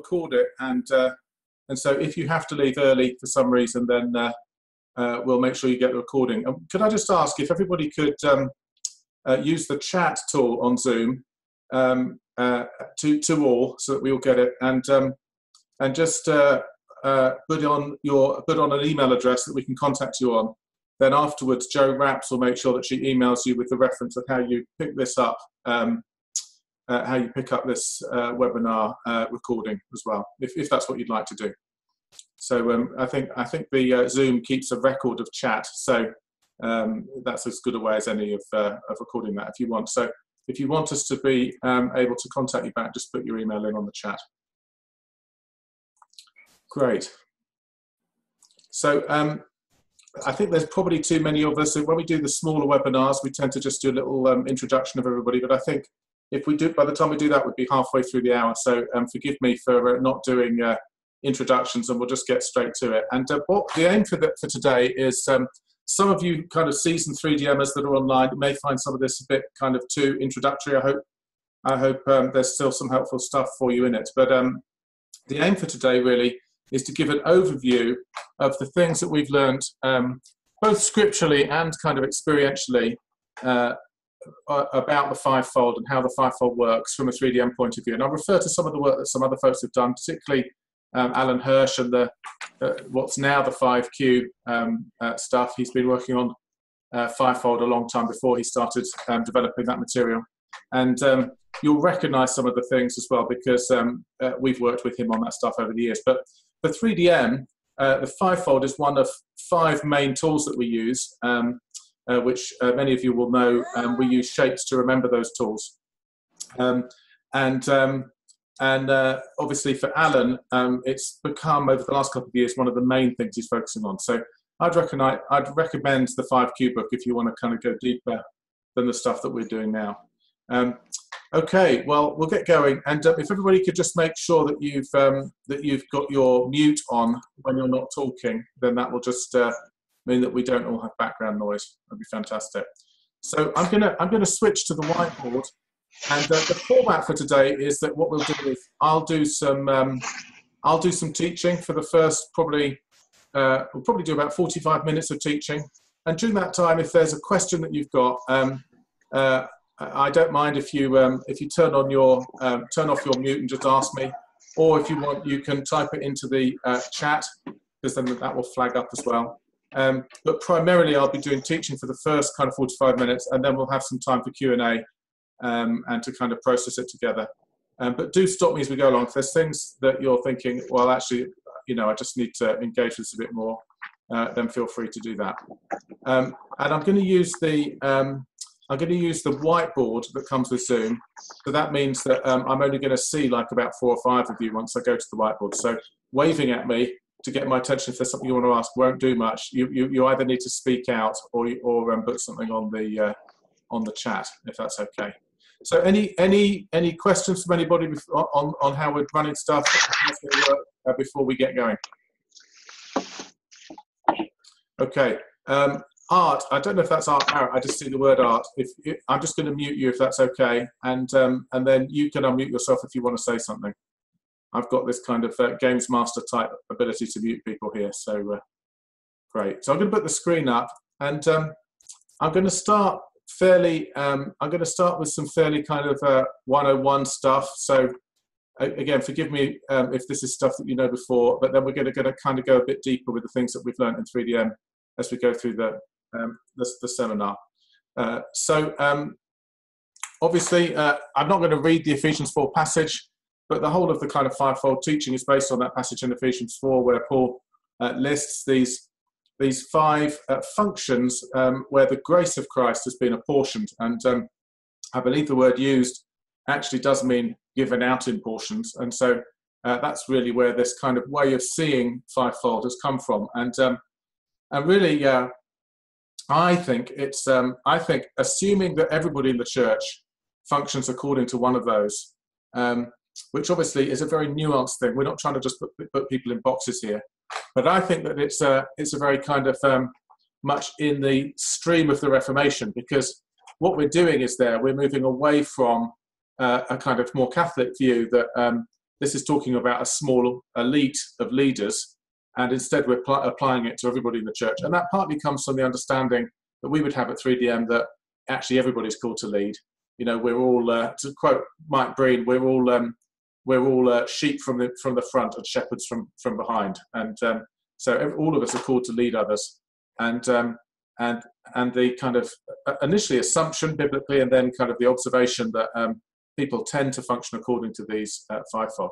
record it, and uh, and so if you have to leave early for some reason, then uh, uh, we'll make sure you get the recording. Um, could I just ask if everybody could um, uh, use the chat tool on Zoom um, uh, to to all, so that we all get it, and um, and just uh, put on your put on an email address that we can contact you on. Then afterwards, Joe Raps will make sure that she emails you with the reference of how you pick this up, um, uh, how you pick up this webinar recording as well, if, if that's what you'd like to do. So um, I think I think the uh, Zoom keeps a record of chat, so um, that's as good a way as any of, uh, of recording that if you want. So if you want us to be um, able to contact you back, just put your email in on the chat. Great. So um, I think there's probably too many of us. When we do the smaller webinars, we tend to just do a little um, introduction of everybody. But I think if we do, by the time we do that, we'd be halfway through the hour. So um, forgive me for uh, not doing uh, introductions and we'll just get straight to it. And uh, what the aim for, the, for today is um, some of you kind of seasoned 3DMers that are online may find some of this a bit kind of too introductory. I hope I hope um, there's still some helpful stuff for you in it. But um, the aim for today really is to give an overview of the things that we've learned um, both scripturally and kind of experientially uh, about the fivefold and how the fivefold works from a 3DM point of view. And I'll refer to some of the work that some other folks have done, particularly um, Alan Hirsch and the uh, what's now the 5Q um, uh, stuff. He's been working on uh, Fivefold a long time before he started um, developing that material. And um, you'll recognize some of the things as well because um, uh, we've worked with him on that stuff over the years. But for 3DM, uh, the Fivefold is one of five main tools that we use, um, uh, which many of you will know. we use shapes to remember those tools. and and uh, obviously for Alan, um, it's become over the last couple of years one of the main things he's focusing on. So I'd recommend, I'd recommend the 5Q book if you want to kind of go deeper than the stuff that we're doing now. Um, okay, well, we'll get going. And uh, if everybody could just make sure that you've, um, that you've got your mute on when you're not talking, then that will just uh, mean that we don't all have background noise. That'd be fantastic. So I'm gonna I'm gonna switch to the whiteboard and uh, the format for today is that what we'll do is I'll do some um, I'll do some teaching for the first probably uh, we'll probably do about 45 minutes of teaching. And during that time, if there's a question that you've got, um, uh, I don't mind if you um, if you turn on your um, turn off your mute and just ask me, or if you want, you can type it into the uh, chat because then that will flag up as well. Um, but primarily, I'll be doing teaching for the first kind of 45 minutes, and then we'll have some time for Q and A um, and to kind of process it together. Um, but do stop me as we go along. If there's things that you're thinking, well, actually, you know, I just need to engage this a bit more, uh, then feel free to do that. Um, and I'm going to use the um, I'm going to use the whiteboard that comes with Zoom. So that means that um, I'm only going to see like about four or five of you once I go to the whiteboard. So waving at me to get my attention if there's something you want to ask won't do much. You, you, you either need to speak out or, or um, put something on the, uh, on the chat, if that's okay. So any any any questions from anybody on on how we're running stuff uh, before we get going? Okay. Um, art. I don't know if that's art. I just see the word art. If, if I'm just going to mute you if that's okay, and um, and then you can unmute yourself if you want to say something. I've got this kind of uh, games master type ability to mute people here, so uh, great. So I'm going to put the screen up, and um, I'm going to start fairly, um, I'm going to start with some fairly kind of uh, 101 stuff. So again, forgive me um, if this is stuff that you know before, but then we're going to, going to kind of go a bit deeper with the things that we've learned in 3DM as we go through the, um, the, the, seminar. Uh, so um, obviously, uh, I'm not going to read the Ephesians 4 passage, but the whole of the kind of fivefold teaching is based on that passage in Ephesians 4 where Paul uh, lists these these five uh, functions um, where the grace of Christ has been apportioned. And um, I believe the word used actually does mean given out in portions. And so uh, that's really where this kind of way of seeing fivefold has come from. And, um, and really, uh, I think it's, um, I think assuming that everybody in the church functions according to one of those, um, which obviously is a very nuanced thing. We're not trying to just put, put people in boxes here. But I think that it's a, it's a very kind of um, much in the stream of the Reformation because what we're doing is there, we're moving away from uh, a kind of more Catholic view that um, this is talking about a small elite of leaders, and instead we're pl- applying it to everybody in the church. And that partly comes from the understanding that we would have at 3DM that actually everybody's called to lead. You know, we're all, uh, to quote Mike Breen, we're all um, we're all uh, sheep from the from the front and shepherds from from behind, and um, so every, all of us are called to lead others. And um, and and the kind of uh, initially assumption biblically, and then kind of the observation that um, people tend to function according to these uh, fivefold.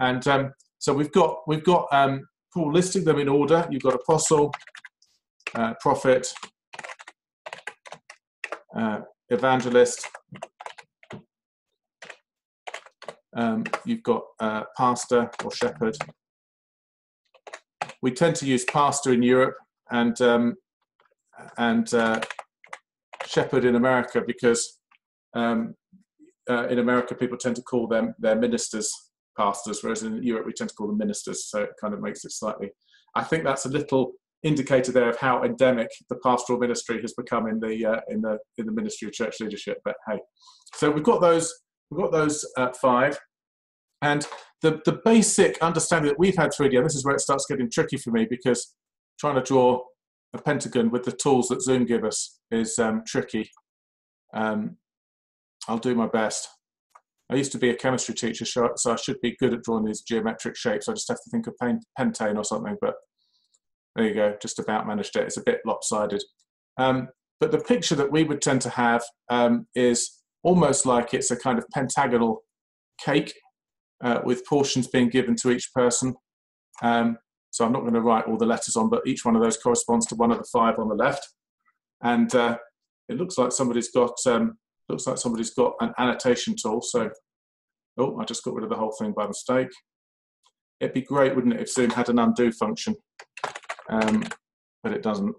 And um, so we've got we've got um, Paul listing them in order. You've got apostle, uh, prophet, uh, evangelist. Um, you've got uh, pastor or shepherd. We tend to use pastor in Europe and um, and uh, shepherd in America because um, uh, in America people tend to call them their ministers pastors, whereas in Europe we tend to call them ministers. So it kind of makes it slightly. I think that's a little indicator there of how endemic the pastoral ministry has become in the uh, in the in the ministry of church leadership. But hey, so we've got those we've got those uh, five, and the the basic understanding that we've had 3D, this is where it starts getting tricky for me because trying to draw a pentagon with the tools that Zoom give us is um, tricky. Um, I'll do my best. I used to be a chemistry teacher, so I should be good at drawing these geometric shapes. I just have to think of pentane or something, but there you go, just about managed it. It's a bit lopsided. Um, but the picture that we would tend to have um, is almost like it's a kind of pentagonal cake uh, with portions being given to each person. Um, so I'm not going to write all the letters on, but each one of those corresponds to one of the five on the left. And uh, it looks like somebody's got um, looks like somebody's got an annotation tool. So, oh, I just got rid of the whole thing by mistake. It'd be great, wouldn't it, if Zoom had an undo function? um, but it doesn't.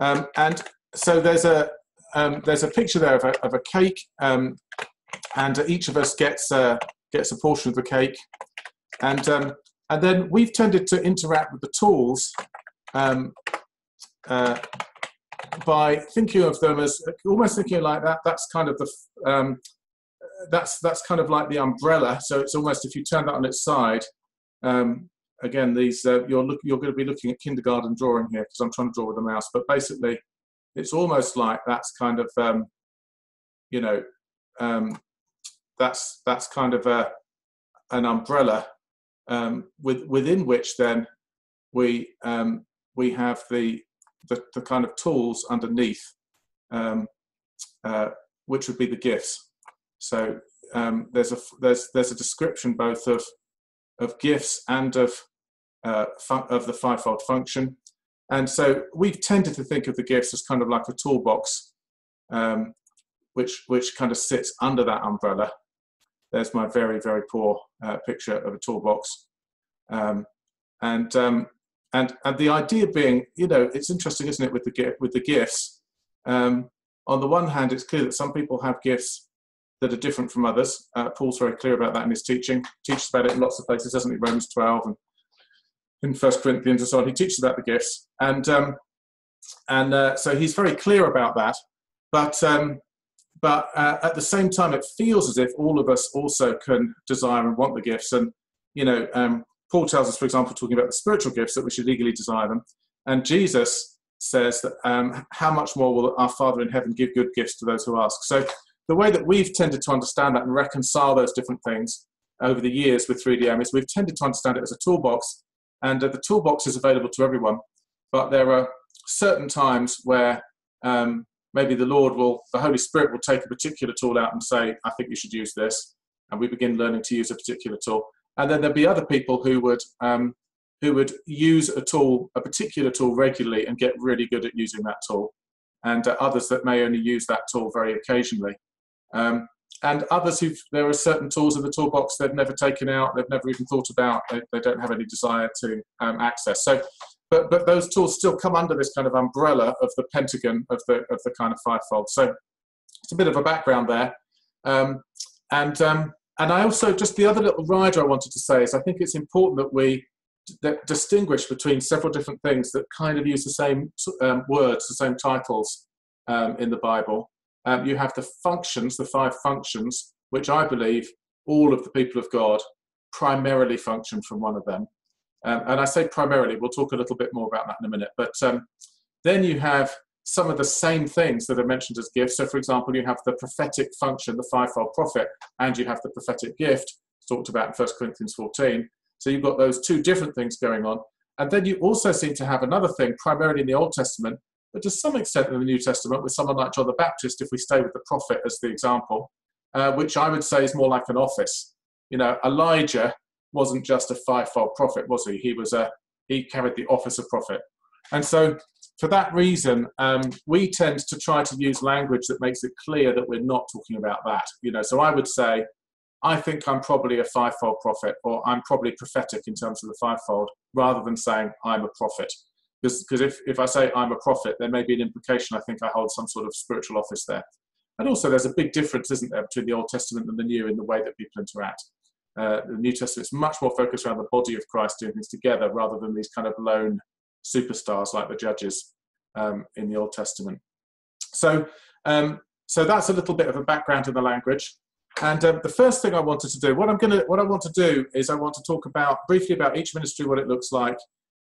Um, and so there's a um, there's a picture there of a, of a cake, um, and each of us gets uh, gets a portion of the cake, and um, and then we've tended to interact with the tools um, uh, by thinking of them as almost thinking like that. That's kind of the that's that's kind of like the umbrella. So it's almost if you turn that on its side, um, again, these uh, you're look, you're going to be looking at kindergarten drawing here because I'm trying to draw with a mouse. But basically, it's almost like that's kind of um, you know um, that's that's kind of a an umbrella um, with, within which then we um, we have the, the, the kind of tools underneath, um, uh, which would be the gifts. So um, there's a there's there's a description both of of gifts and of uh, of the fivefold function. And so we've tended to think of the gifts as kind of like a toolbox, um, which which kind of sits under that umbrella. There's my very very poor uh, picture of a toolbox, um, and um, and and the idea being, you know, it's interesting, isn't it, with the with the gifts. Um, on the one hand, it's clear that some people have gifts that are different from others. Uh, Paul's very clear about that in his teaching. Teaches about it in lots of places, doesn't he? Romans 12 and in First Corinthians and so on. He teaches about the gifts, and um, and uh, so he's very clear about that. But um, but uh, at the same time, it feels as if all of us also can desire and want the gifts. And you know, um, Paul tells us, for example, talking about the spiritual gifts, that we should eagerly desire them. And Jesus says that um, how much more will our Father in heaven give good gifts to those who ask? So the way that we've tended to understand that and reconcile those different things over the years with 3DM is we've tended to understand it as a toolbox and uh, the toolbox is available to everyone. But there are certain times where um, maybe the Lord will, the Holy Spirit will take a particular tool out and say, I think you should use this. And we begin learning to use a particular tool. And then there'll be other people who would, um, who would use a tool, a particular tool regularly and get really good at using that tool. And uh, others that may only use that tool very occasionally. Um, and others who there are certain tools in the toolbox they've never taken out, they've never even thought about, they, they don't have any desire to um, access. So, but but those tools still come under this kind of umbrella of the pentagon of the of the kind of fivefold. So it's a bit of a background there, um, and um, and I also just the other little rider I wanted to say is I think it's important that we that distinguish between several different things that kind of use the same um, words, the same titles um, in the Bible um, you have the functions, the five functions, which I believe all of the people of God primarily function from one of them. Um, and I say primarily, we'll talk a little bit more about that in a minute. But um, then you have some of the same things that are mentioned as gifts. So, for example, you have the prophetic function, the fivefold prophet, and you have the prophetic gift, talked about in 1 Corinthians 14. So, you've got those two different things going on. And then you also seem to have another thing, primarily in the Old Testament, but to some extent in the New Testament, with someone like John the Baptist, if we stay with the prophet as the example, uh, which I would say is more like an office. You know, Elijah wasn't just a fivefold prophet, was he? He was a he carried the office of prophet. And so for that reason, um, we tend to try to use language that makes it clear that we're not talking about that. You know, so I would say, I think I'm probably a fivefold prophet, or I'm probably prophetic in terms of the fivefold, rather than saying I'm a prophet. Because if, if I say I'm a prophet, there may be an implication I think I hold some sort of spiritual office there. And also, there's a big difference, isn't there, between the Old Testament and the New in the way that people interact. Uh, the New Testament is much more focused around the body of Christ doing things together rather than these kind of lone superstars like the judges um, in the Old Testament. So, um, so that's a little bit of a background in the language. And um, the first thing I wanted to do, what I'm going to, what I want to do is I want to talk about briefly about each ministry, what it looks like,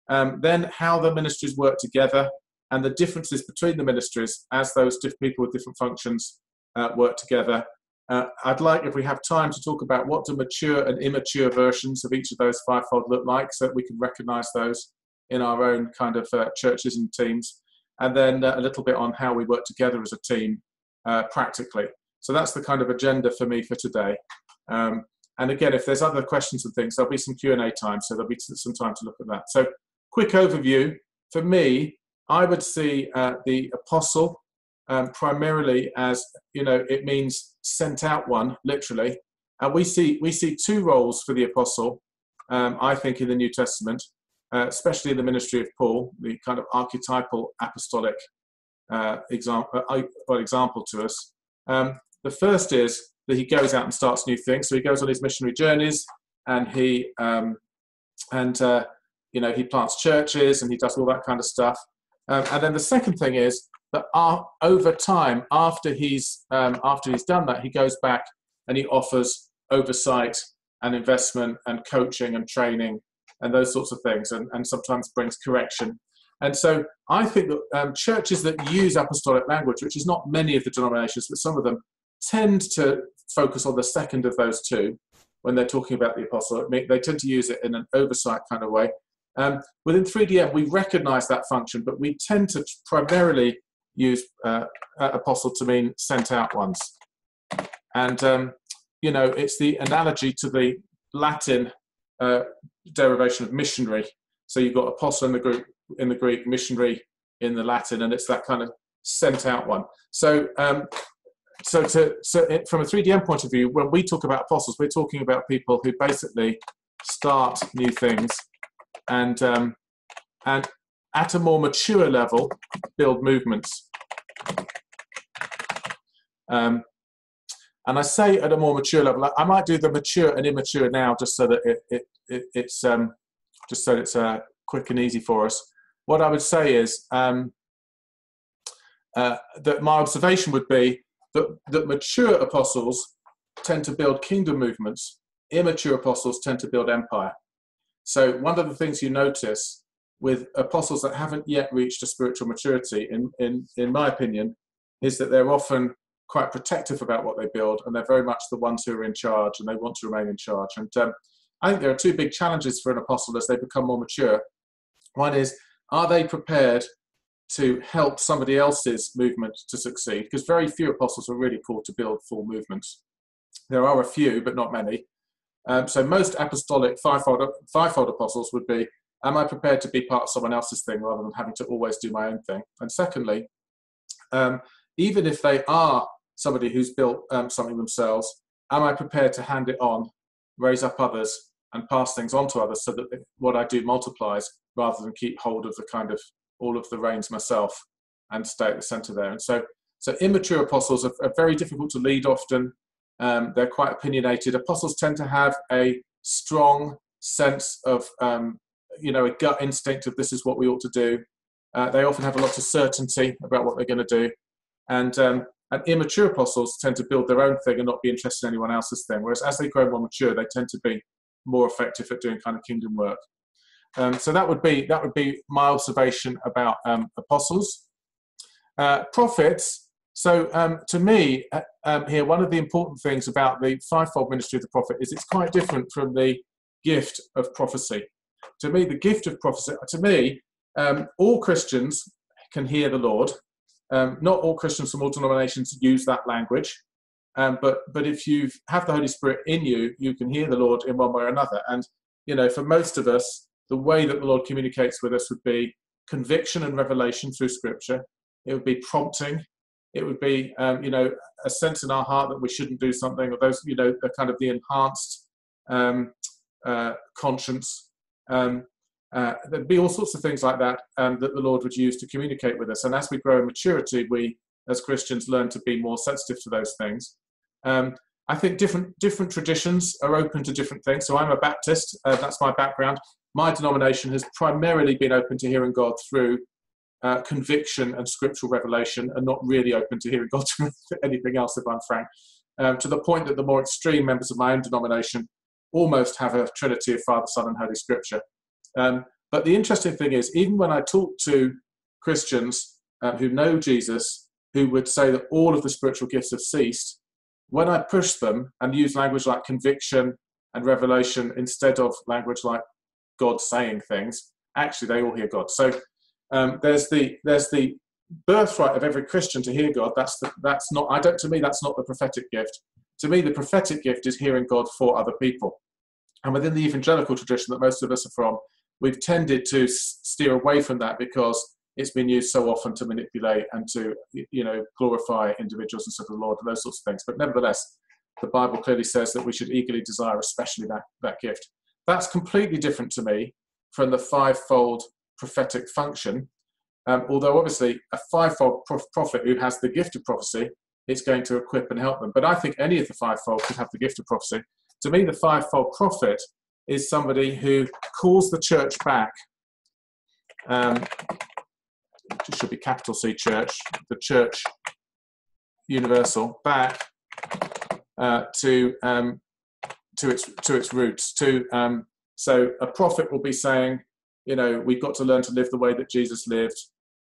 um, then how the ministries work together, and the differences between the ministries as those people with different functions uh, work together. Uh, I'd like, if we have time, to talk about what do mature and immature versions of each of those fivefold look like, so that we can recognise those in our own kind of uh, churches and teams, and then uh, a little bit on how we work together as a team uh, practically. So that's the kind of agenda for me for today. Um, and again, if there's other questions and things, there'll be some Q and A time, so there'll be some time to look at that. So, quick overview for me. I would see uh, the apostle um, primarily as you know it means sent out one, literally, and we see we see two roles for the apostle. Um, I think in the New Testament uh, especially in the ministry of Paul, the kind of archetypal apostolic uh, example, uh, example to us. Um, the first is that he goes out and starts new things. So he goes on his missionary journeys, and he um, and uh, you know he plants churches and he does all that kind of stuff. Um, and then the second thing is that over time, after he's um, after he's done that, he goes back and he offers oversight and investment and coaching and training and those sorts of things, and, and sometimes brings correction. And so I think that um, churches that use apostolic language, which is not many of the denominations, but some of them, tend to focus on the second of those two when they're talking about the apostle. They tend to use it in an oversight kind of way. Um, within 3DM, we recognize that function, but we tend to primarily use uh, apostle to mean sent out ones. And, um, you know, it's the analogy to the Latin uh, derivation of missionary. So you've got apostle in the Greek, in the Greek, missionary in the Latin, and it's that kind of sent out one. So, um, so, to, so it, from a 3DM point of view, when we talk about apostles, we're talking about people who basically start new things and um, and at a more mature level build movements. Um, and I say at a more mature level, I might do the mature and immature now, just so that it, it, it it's um, just so it's uh, quick and easy for us. What I would say is um, uh, that my observation would be that, that mature apostles tend to build kingdom movements, immature apostles tend to build empire. So one of the things you notice with apostles that haven't yet reached a spiritual maturity, in, in, in my opinion, is that they're often quite protective about what they build, and they're very much the ones who are in charge, and they want to remain in charge. And um, I think there are two big challenges for an apostle as they become more mature. One is, are they prepared to help somebody else's movement to succeed? Because very few apostles are really called to build full movements. There are a few, but not many. Um, so most apostolic fivefold, fivefold apostles would be, am I prepared to be part of someone else's thing rather than having to always do my own thing? And secondly, um, even if they are somebody who's built um, something themselves, am I prepared to hand it on, raise up others, and pass things on to others so that what I do multiplies rather than keep hold of the kind of all of the reins myself and stay at the center there. And so, so immature apostles are, are very difficult to lead often. Um, they're quite opinionated. Apostles tend to have a strong sense of, um, you know, a gut instinct of this is what we ought to do. Uh, they often have a lot of certainty about what they're going to do. And, um, and immature apostles tend to build their own thing and not be interested in anyone else's thing. Whereas as they grow more mature, they tend to be more effective at doing kind of kingdom work. Um, so that would be that would be my observation about um, apostles, uh, prophets. So um, to me, uh, um, here one of the important things about the fivefold ministry of the prophet is it's quite different from the gift of prophecy. To me, the gift of prophecy. To me, um, all Christians can hear the Lord. Um, not all Christians from all denominations use that language. Um, but but if you have the Holy Spirit in you, you can hear the Lord in one way or another. And you know, for most of us, the way that the Lord communicates with us would be conviction and revelation through Scripture. It would be prompting. It would be um, you know a sense in our heart that we shouldn't do something, or those you know the kind of the enhanced um, uh, conscience. Um, uh, there'd be all sorts of things like that um, that the Lord would use to communicate with us. And as we grow in maturity, we as Christians learn to be more sensitive to those things. Um, I think different different traditions are open to different things. So I'm a Baptist. Uh, that's my background. My denomination has primarily been open to hearing God through uh, conviction and scriptural revelation, and not really open to hearing God through anything else. If I'm frank, um, to the point that the more extreme members of my own denomination almost have a trinity of Father, Son, and Holy Scripture. Um, but the interesting thing is, even when I talk to Christians uh, who know Jesus, who would say that all of the spiritual gifts have ceased, when I push them and use language like conviction and revelation instead of language like God saying things, actually they all hear God. So um, there's the there's the birthright of every Christian to hear God. That's the, that's not I don't to me that's not the prophetic gift. To me, the prophetic gift is hearing God for other people. And within the evangelical tradition that most of us are from, we've tended to steer away from that because it's been used so often to manipulate and to you know glorify individuals instead of the Lord and those sorts of things. But nevertheless, the Bible clearly says that we should eagerly desire, especially that, that gift. That's completely different to me from the fivefold prophetic function. Um, although obviously a fivefold prophet who has the gift of prophecy is going to equip and help them. But I think any of the fivefold could have the gift of prophecy. To me, the fivefold prophet is somebody who calls the church back um, it should be capital C Church, the Church Universal, back uh, to um, to its to its roots. To um, so a prophet will be saying, you know, we've got to learn to live the way that Jesus lived.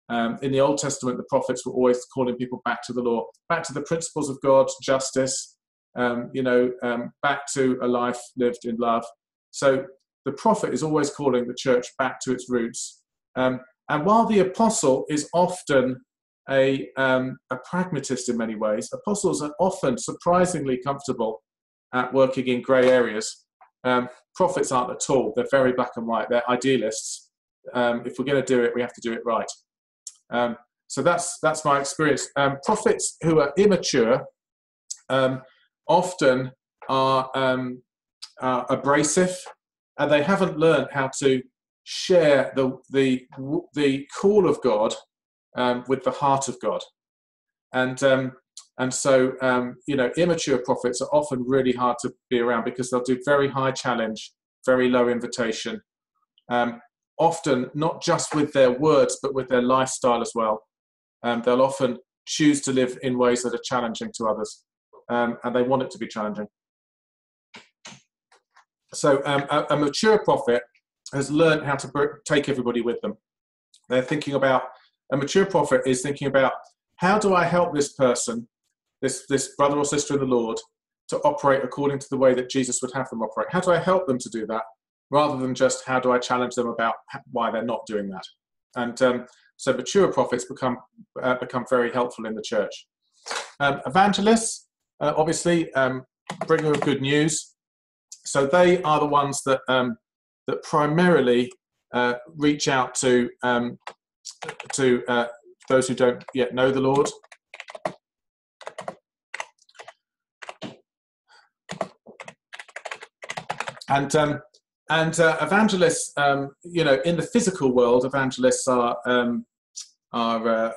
Um, in the Old Testament, the prophets were always calling people back to the law, back to the principles of God, justice, um, you know, um, back to a life lived in love. So the prophet is always calling the church back to its roots. Um, and while the apostle is often a, um, a pragmatist in many ways, apostles are often surprisingly comfortable at working in grey areas. Um, prophets aren't at all. They're very black and white. They're idealists. Um, if we're going to do it, we have to do it right. Um, so that's that's my experience. Um, prophets who are immature um, often are abrasive, and they haven't learned how to share the the the call of God um, with the heart of God, and um, and so um, you know immature prophets are often really hard to be around because they'll do very high challenge, very low invitation, um, often not just with their words but with their lifestyle as well. Um, they'll often choose to live in ways that are challenging to others, um, and they want it to be challenging. So a, a mature prophet has learned how to take everybody with them. They're thinking about, a mature prophet is thinking about how do I help this person, this, this brother or sister in the Lord, to operate according to the way that Jesus would have them operate? How do I help them to do that rather than just how do I challenge them about why they're not doing that? And um, so mature prophets become, uh, become very helpful in the church. Um, evangelists, uh, obviously, um, bringer of good news. So they are the ones that um, that primarily uh, reach out to um, to uh, those who don't yet know the Lord. And um, and uh, evangelists, um, you know, in the physical world, evangelists are um, are uh,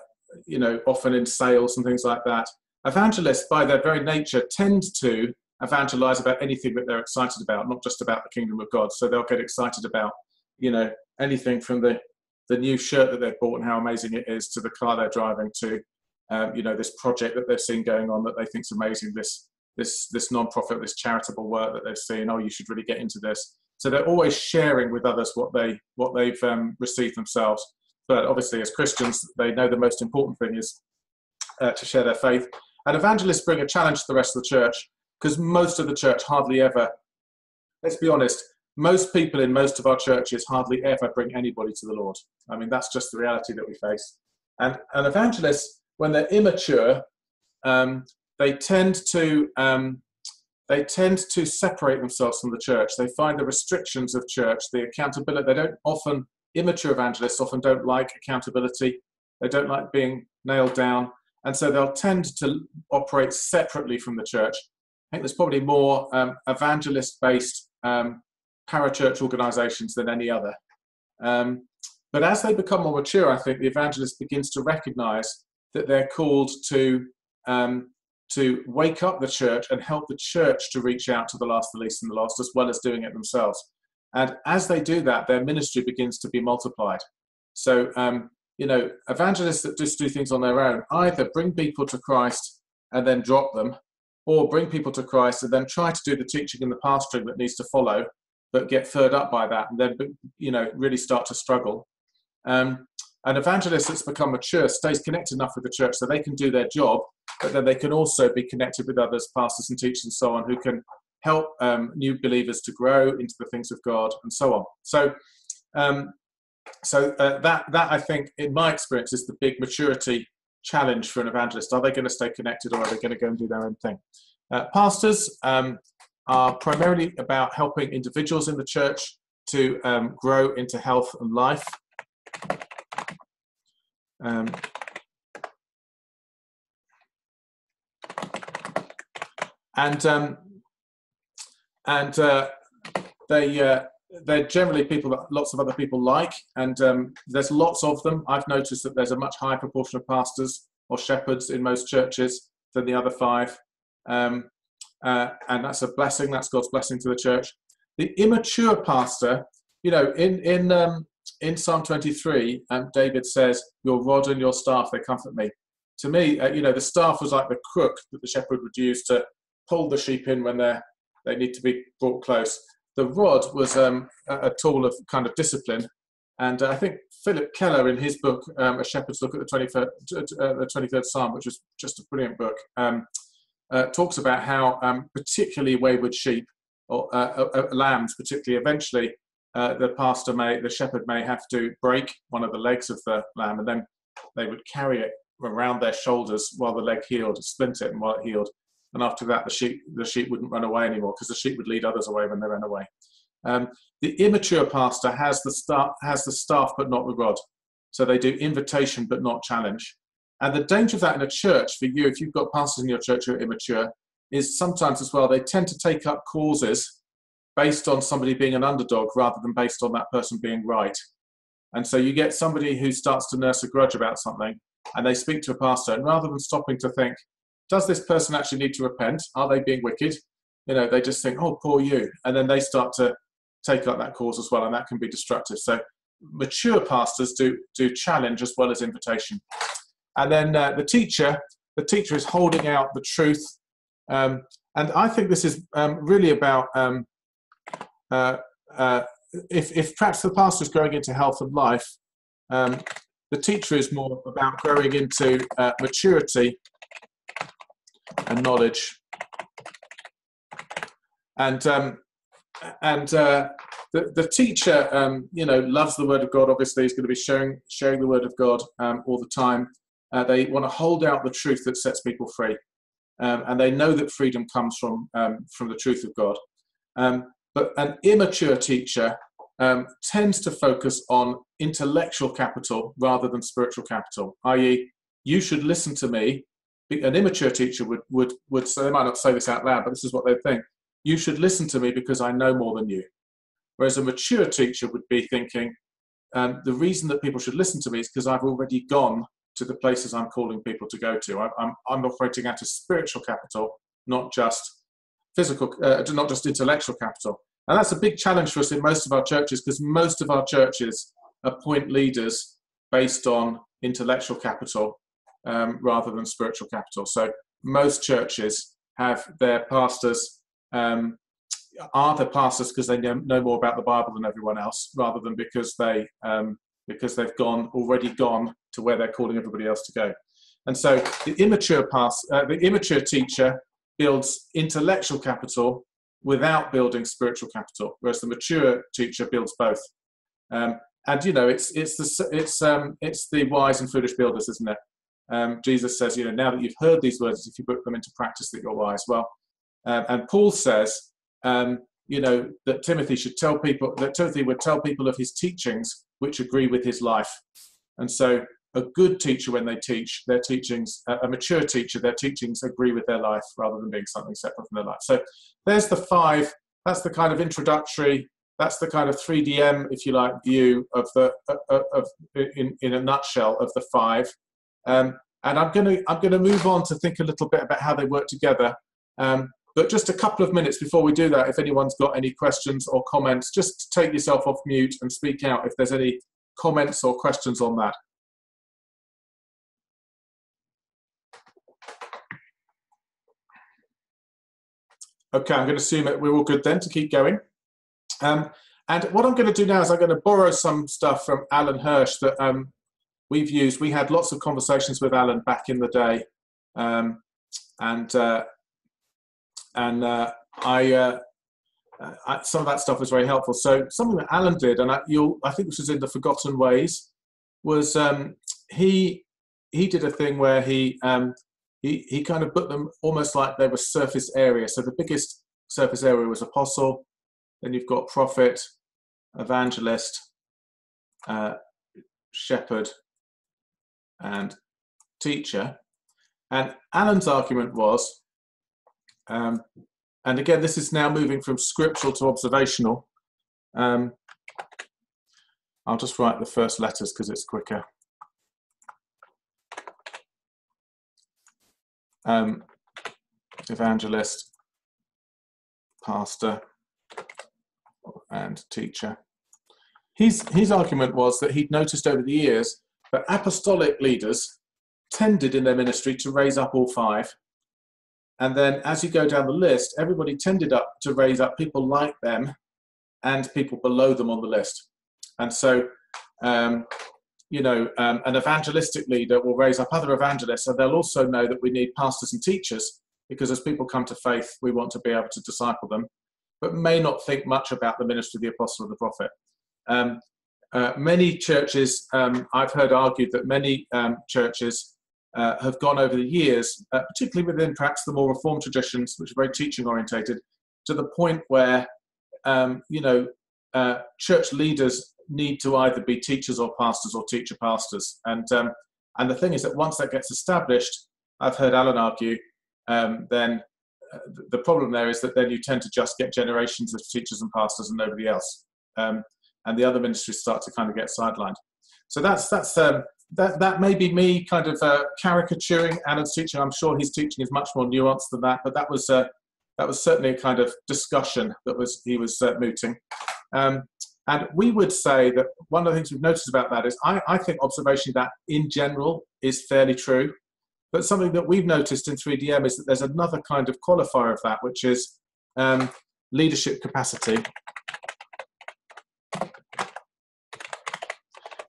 you know often in sales and things like that. Evangelists, by their very nature, tend to evangelize about anything that they're excited about, not just about the kingdom of God. So they'll get excited about, you know, anything from the the new shirt that they've bought and how amazing it is to the car they're driving to, um, you know, this project that they've seen going on that they think is amazing. This this this non-profit, this charitable work that they've seen. Oh, you should really get into this. So they're always sharing with others what they what they've um, received themselves. But obviously, as Christians, they know the most important thing is uh, to share their faith. And evangelists bring a challenge to the rest of the church because most of the church hardly ever, let's be honest, most people in most of our churches hardly ever bring anybody to the Lord. I mean, that's just the reality that we face. And, and evangelists, when they're immature, um, they tend to um, they tend to separate themselves from the church. They find the restrictions of church, the accountability. They don't often immature evangelists often don't like accountability. They don't like being nailed down, and so they'll tend to operate separately from the church. I think there's probably more um, evangelist-based um, parachurch organisations than any other. Um, but as they become more mature, I think the evangelist begins to recognise that they're called to um, to wake up the church and help the church to reach out to the last, the least, and the lost, as well as doing it themselves. And as they do that, their ministry begins to be multiplied. So, um, you know, evangelists that just do things on their own either bring people to Christ and then drop them, or bring people to Christ and then try to do the teaching and the pastoring that needs to follow, but get furred up by that and then, you know, really start to struggle. Um, an evangelist that's become mature stays connected enough with the church so they can do their job, but then they can also be connected with others, pastors and teachers and so on, who can help um, new believers to grow into the things of God and so on. So, um, so uh, that that I think, in my experience, is the big maturity challenge for an evangelist. Are they going to stay connected, or are they going to go and do their own thing? Uh, pastors um, are primarily about helping individuals in the church to um, grow into health and life. And um, and uh, they uh, they're generally people that lots of other people like, and um, there's lots of them. I've noticed that there's a much higher proportion of pastors or shepherds in most churches than the other five, um, uh, and that's a blessing. That's God's blessing to the church. The immature pastor, you know, in in um, in Psalm 23, um, David says, "Your rod and your staff they comfort me." To me, uh, you know, the staff was like the crook that the shepherd would use to pull the sheep in when they're they need to be brought close. The rod was um, a, tool of kind of discipline, and uh, I think Phillip Keller, in his book um, *A Shepherd's Look at the 23rd, uh, the 23rd Psalm*, which is just a brilliant book, um, uh, talks about how um, particularly wayward sheep or uh, uh, lambs, particularly, eventually the pastor may, the shepherd may have to break one of the legs of the lamb, and then they would carry it around their shoulders while the leg healed, splint it, and while it healed and after that the sheep the sheep wouldn't run away anymore because the sheep would lead others away when they ran away. Um, the immature pastor has the staff has the staff but not the rod, so they do invitation but not challenge. And the danger of that in a church for you, if you've got pastors in your church who are immature, is sometimes as well they tend to take up causes based on somebody being an underdog rather than based on that person being right. And so you get somebody who starts to nurse a grudge about something and they speak to a pastor, and rather than stopping to think, does this person actually need to repent? Are they being wicked? You know, they just think, oh, poor you. And then they start to take up that cause as well, and that can be destructive. So mature pastors do, do challenge as well as invitation. And then uh, the teacher, the teacher is holding out the truth. Um, and I think this is um, really about um, uh, uh, if, if perhaps the pastor is growing into health and life, um, the teacher is more about growing into uh, maturity and knowledge. And um, and uh, the, the teacher, um, you know, loves the word of God. Obviously, is going to be sharing sharing the word of God um, all the time. Uh, they want to hold out the truth that sets people free, um, and they know that freedom comes from um, from the truth of God. Um, but an immature teacher tends to focus on intellectual capital rather than spiritual capital, i.e., you should listen to me an immature teacher would would would say they might not say this out loud, but this is what they'd think. You should listen to me because I know more than you. Whereas a mature teacher would be thinking, um, the reason that people should listen to me is because I've already gone to the places I'm calling people to go to. I, I'm I'm operating out of spiritual capital, not just physical, uh, not just intellectual capital. And that's a big challenge for us in most of our churches because most of our churches appoint leaders based on intellectual capital um, rather than spiritual capital. So most churches have their pastors um, are the pastors because they know, know, more about the Bible than everyone else, rather than because they um, because they've gone already gone to where they're calling everybody else to go. And so the immature past, uh, the immature teacher builds intellectual capital without building spiritual capital, whereas the mature teacher builds both. Um, and you know, it's it's the it's um, it's the wise and foolish builders, isn't it? Um, Jesus says, you know, now that you've heard these words, if you put them into practice, that you're wise. Well, um, and Paul says, um, you know, that Timothy should tell people that Timothy would tell people of his teachings which agree with his life. And so, a good teacher, when they teach, their teachings, a mature teacher, their teachings agree with their life rather than being something separate from their life. So, there's the five. That's the kind of introductory. That's the kind of 3DM, if you like, view of the of, of in in a nutshell of the five. Um, and I'm going to I'm going to move on to think a little bit about how they work together. Um, but just a couple of minutes before we do that, if anyone's got any questions or comments, just take yourself off mute and speak out if there's any comments or questions on that. Okay, I'm going to assume that we're all good then to keep going. Um, and what I'm going to do now is I'm going to borrow some stuff from Alan Hirsch that um, we've used. We had lots of conversations with Alan back in the day, um, and uh, and uh, I, uh, I, some of that stuff was very helpful. So something that Alan did, and I, I think this was in the Forgotten Ways, was um, he he did a thing where he um, he he kind of put them almost like they were surface area. So the biggest surface area was apostle, then you've got prophet, evangelist, uh, shepherd, and teacher. And Alan's argument was um, and again, this is now moving from scriptural to observational. Um, I'll just write the first letters because it's quicker. Um, evangelist, pastor, and teacher. His, his argument was that he'd noticed over the years that apostolic leaders tended in their ministry to raise up all five and then as you go down the list, everybody tended up to raise up people like them and people below them on the list. And so, um, you know, um, an evangelistic leader will raise up other evangelists, and they'll also know that we need pastors and teachers because as people come to faith, we want to be able to disciple them, but may not think much about the ministry of the apostle or the prophet. Um, uh, many churches, um, I've heard argued that many um, churches uh, have gone over the years, uh, particularly within perhaps the more reformed traditions, which are very teaching orientated, to the point where um, you know uh, church leaders need to either be teachers or pastors or teacher pastors. And um, and the thing is that once that gets established, I've heard Alan argue, um, then uh, the problem there is that then you tend to just get generations of teachers and pastors and nobody else, um, and the other ministries start to kind of get sidelined. So that's that's um, that that may be me kind of uh, caricaturing Alan's teaching. I'm sure his teaching is much more nuanced than that, but that was uh, that was certainly a kind of discussion that was he was uh, mooting. Um, and we would say that one of the things we've noticed about that is I, I think observation that in general is fairly true, but something that we've noticed in 3DM is that there's another kind of qualifier of that, which is um, leadership capacity.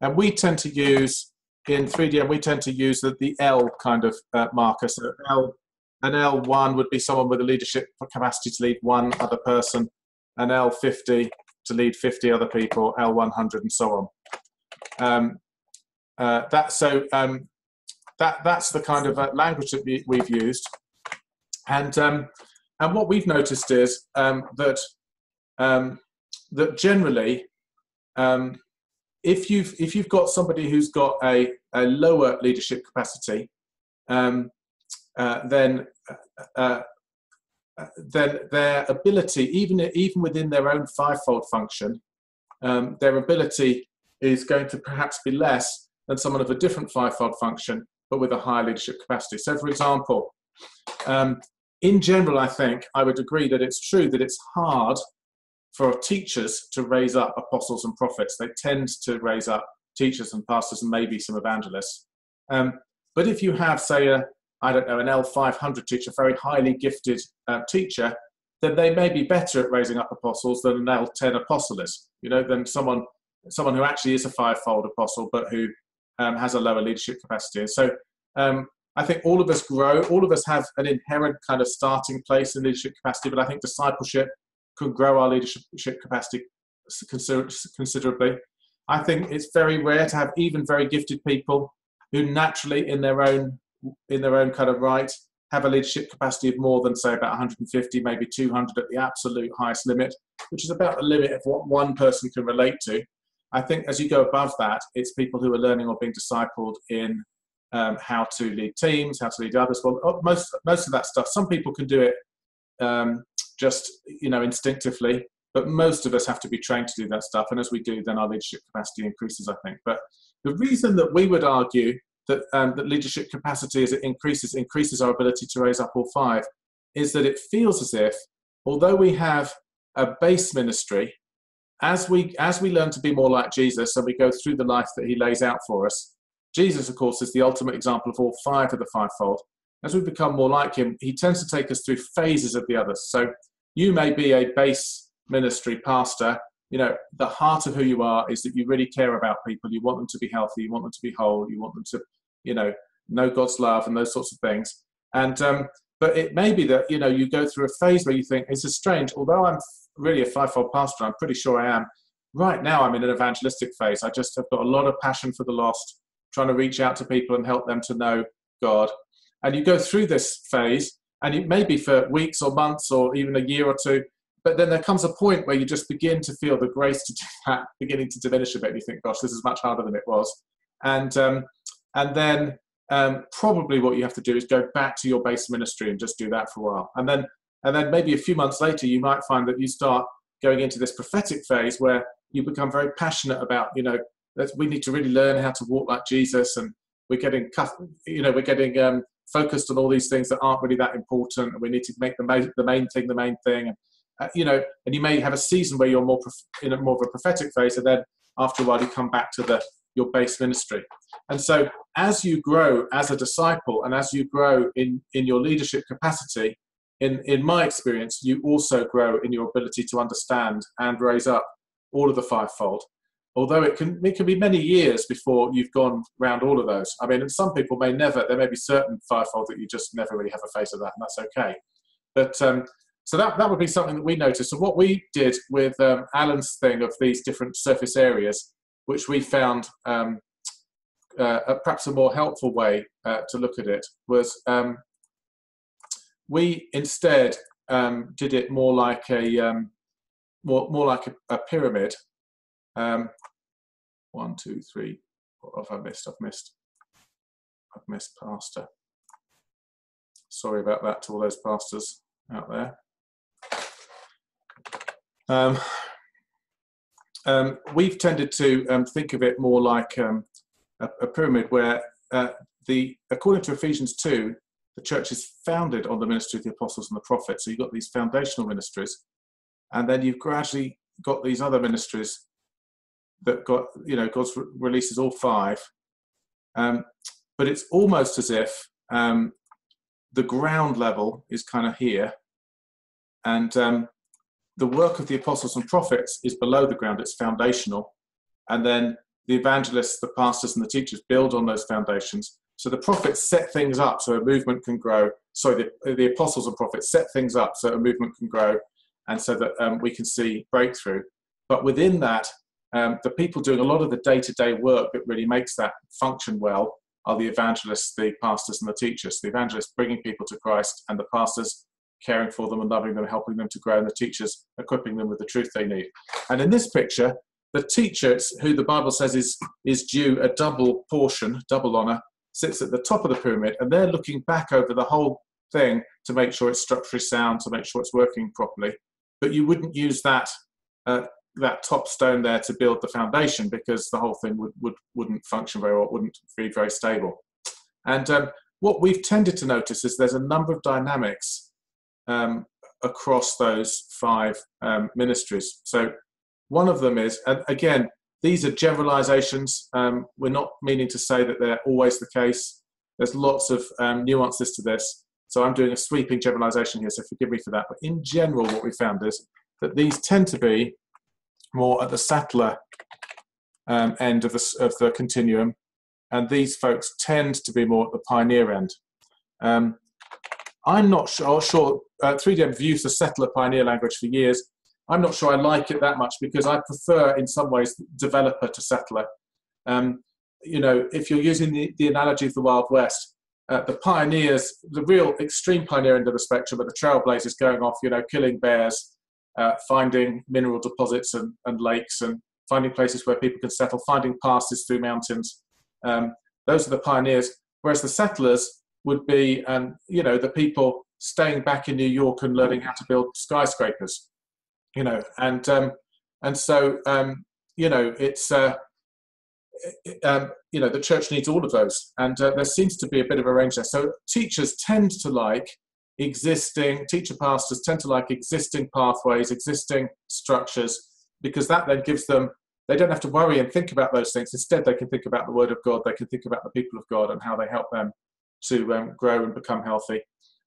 And we tend to use in 3DM, we tend to use the, the L kind of uh, marker. So L, an L1 would be someone with a leadership capacity to lead one other person, an L50 to lead 50 other people, L100 and so on. Um, uh, that, so um, that, that's the kind of uh, language that we, have used. And, um, and what we've noticed is um, that, um, that generally um, if you've if you've got somebody who's got a, a lower leadership capacity, um, uh, then uh, uh, then their ability, even even within their own fivefold function, um, their ability is going to perhaps be less than someone of a different fivefold function, but with a higher leadership capacity. So, for example, um, in general, I think I would agree that it's true that it's hard for teachers to raise up apostles and prophets. They tend to raise up teachers and pastors and maybe some evangelists. Um, but if you have, say, a, I don't know, an L500 teacher, a very highly gifted uh, teacher, then they may be better at raising up apostles than an L10 apostle is, you know, than someone, someone who actually is a fivefold apostle, but who um, has a lower leadership capacity. So um, I think all of us grow, all of us have an inherent kind of starting place in leadership capacity, but I think discipleship can grow our leadership capacity considerably. I think it's very rare to have even very gifted people who naturally, in their own in their own kind of right, have a leadership capacity of more than say about 150, maybe 200 at the absolute highest limit, which is about the limit of what one person can relate to. I think as you go above that, it's people who are learning or being discipled in um, how to lead teams, how to lead others. Well, oh, most most of that stuff, some people can do it um, just you know instinctively, but most of us have to be trained to do that stuff. And as we do, then our leadership capacity increases. I think. But the reason that we would argue that um, that leadership capacity as it increases increases our ability to raise up all five is that it feels as if although we have a base ministry as we as we learn to be more like jesus and we go through the life that he lays out for us Jesus, of course, is the ultimate example of all five of the fivefold. As we become more like him, he tends to take us through phases of the others. So you may be a base ministry pastor. You know, the heart of who you are is that you really care about people. You want them to be healthy. You want them to be whole. You want them to, you know, know God's love and those sorts of things. And um, but it may be that you know you go through a phase where you think it's a strange. Although I'm really a fivefold pastor, I'm pretty sure I am. Right now, I'm in an evangelistic phase. I just have got a lot of passion for the lost trying to reach out to people and help them to know God. And you go through this phase, and it may be for weeks or months or even a year or two. But then there comes a point where you just begin to feel the grace to do that beginning to diminish a bit. And You think, "Gosh, this is much harder than it was," and um, and then um, probably what you have to do is go back to your base ministry and just do that for a while, and then and then maybe a few months later you might find that you start going into this prophetic phase where you become very passionate about you know we need to really learn how to walk like Jesus, and we're getting, you know, we're getting um, focused on all these things that aren't really that important, and we need to make the main, the main thing the main thing, and uh, you know, and you may have a season where you're more in a more of a prophetic phase, and then after a while you come back to the your base ministry. And so, as you grow as a disciple, and as you grow in in your leadership capacity, in in my experience, you also grow in your ability to understand and raise up all of the fivefold although it can it can be many years before you've gone round all of those. I mean, and some people may never. There may be certain fivefold that you just never really have a face of that, and that's okay. But um, so that that would be something that we noticed. And what we did with um, Alan's thing of these different surface areas, which we found um, uh, perhaps a more helpful way uh, to look at it, was um, we instead um, did it more like a um, more more like a, a pyramid. Um, one, two, three. What have I missed? I've missed. I've missed pastor. Sorry about that to all those pastors out there. Um, um, we've tended to um, think of it more like um, a, a, pyramid where uh, the, according to Ephesians 2, the church is founded on the ministry of the apostles and the prophets. So you've got these foundational ministries, and then you've gradually got these other ministries that got you know God releases all five, um, but it's almost as if um, the ground level is kind of here, and um, the work of the apostles and prophets is below the ground. It's foundational, and then the evangelists, the pastors, and the teachers build on those foundations. So the prophets set things up so a movement can grow. So the, the apostles and prophets set things up so a movement can grow, and so that um, we can see breakthrough. But within that, um, the people doing a lot of the day to day work that really makes that function well are the evangelists, the pastors, and the teachers. The evangelists bringing people to Christ, and the pastors caring for them and loving them, helping them to grow, and the teachers equipping them with the truth they need. And in this picture, the teacher, who the Bible says is, is due a double portion, double honor, sits at the top of the pyramid, and they're looking back over the whole thing to make sure it's structurally sound, to make sure it's working properly. But you wouldn't use that uh, that top stone there to build the foundation because the whole thing would, would wouldn't function very well, wouldn't be very stable. And um, what we've tended to notice is there's a number of dynamics um, across those five um, ministries. So one of them is, and again, these are generalizations. Um, we're not meaning to say that they're always the case. There's lots of um, nuances to this. So I'm doing a sweeping generalization here, so forgive me for that. But in general, what we found is that these tend to be more at the settler um, end of the, of the continuum, and these folks tend to be more at the pioneer end. Um, I'm not sure, sure uh, 3DM have used the settler pioneer language for years. I'm not sure I like it that much because I prefer, in some ways, developer to settler. Um, you know, if you're using the, the analogy of the Wild West, uh, the pioneers, the real extreme pioneer end of the spectrum, but the trailblazers going off, you know, killing bears, uh, finding mineral deposits and, and, lakes, and finding places where people can settle, finding passes through mountains. Um, those are the pioneers. Whereas the settlers would be, um, you know, the people staying back in New York and learning how to build skyscrapers, you know, and um, and so um, you know it's. Uh, um, you know the church needs all of those and uh, there seems to be a bit of a range there so teachers tend to like existing teacher pastors tend to like existing pathways existing structures because that then gives them they don't have to worry and think about those things instead they can think about the word of god they can think about the people of god and how they help them to um, grow and become healthy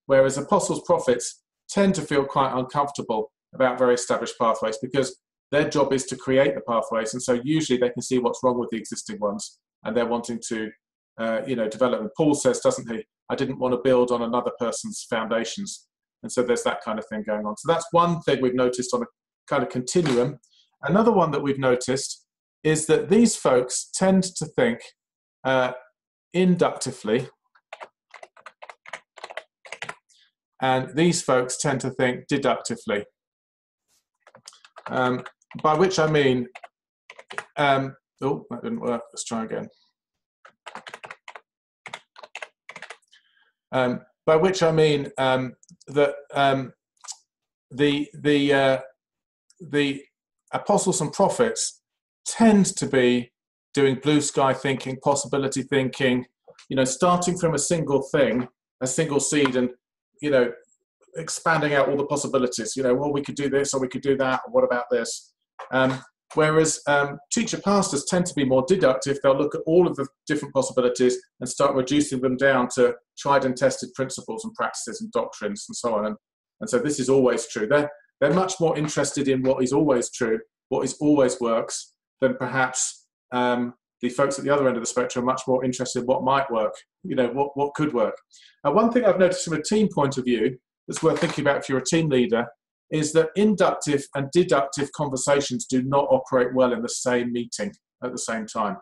whereas apostles prophets tend to feel quite uncomfortable about very established pathways because their job is to create the pathways, and so usually they can see what's wrong with the existing ones, and they're wanting to, uh, you know, develop. And Paul says, doesn't he? I didn't want to build on another person's foundations, and so there's that kind of thing going on. So that's one thing we've noticed on a kind of continuum. Another one that we've noticed is that these folks tend to think uh, inductively, and these folks tend to think deductively. Um, by which I mean, um, oh, that didn't work. Let's try again. Um, by which I mean um, that um, the the uh, the apostles and prophets tend to be doing blue sky thinking, possibility thinking, you know, starting from a single thing, a single seed, and you know, expanding out all the possibilities. You know, well, we could do this or we could do that. Or what about this? Um, whereas um, teacher pastors tend to be more deductive. They'll look at all of the different possibilities and start reducing them down to tried and tested principles and practices and doctrines and so on. And, and so this is always true. They're, they're much more interested in what is always true, what is always works, than perhaps um, the folks at the other end of the spectrum are much more interested in what might work, you know, what, what could work. Now, one thing I've noticed from a team point of view that's worth thinking about if you're a team leader is that inductive and deductive conversations do not operate well in the same meeting at the same time.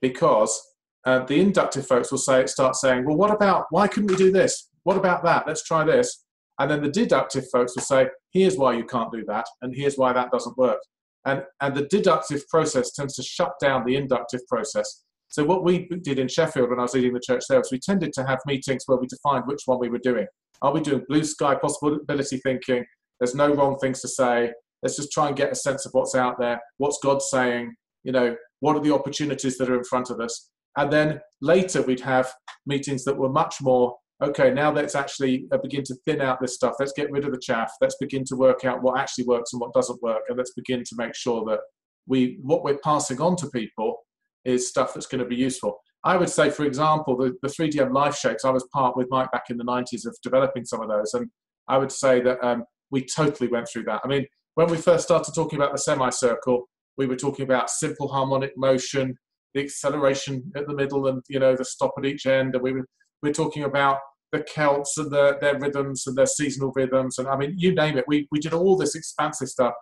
Because uh, the inductive folks will say start saying well what about why couldn't we do this? What about that? Let's try this. And then the deductive folks will say here's why you can't do that and here's why that doesn't work. And and the deductive process tends to shut down the inductive process. So what we did in sheffield when i was leading the church there was we tended to have meetings where we defined which one we were doing. Are we doing blue sky possibility thinking there's no wrong things to say. Let's just try and get a sense of what's out there. What's God saying? You know, what are the opportunities that are in front of us? And then later we'd have meetings that were much more okay, now let's actually uh, begin to thin out this stuff. Let's get rid of the chaff. Let's begin to work out what actually works and what doesn't work. And let's begin to make sure that we what we're passing on to people is stuff that's going to be useful. I would say, for example, the, the 3DM LifeShapes, I was part with Mike back in the 90s of developing some of those. And I would say that um, we totally went through that. I mean, when we first started talking about the semicircle, we were talking about simple harmonic motion, the acceleration at the middle, and you know the stop at each end. And we were we are talking about the Celts and the, their rhythms and their seasonal rhythms, and I mean, you name it. We we did all this expansive stuff,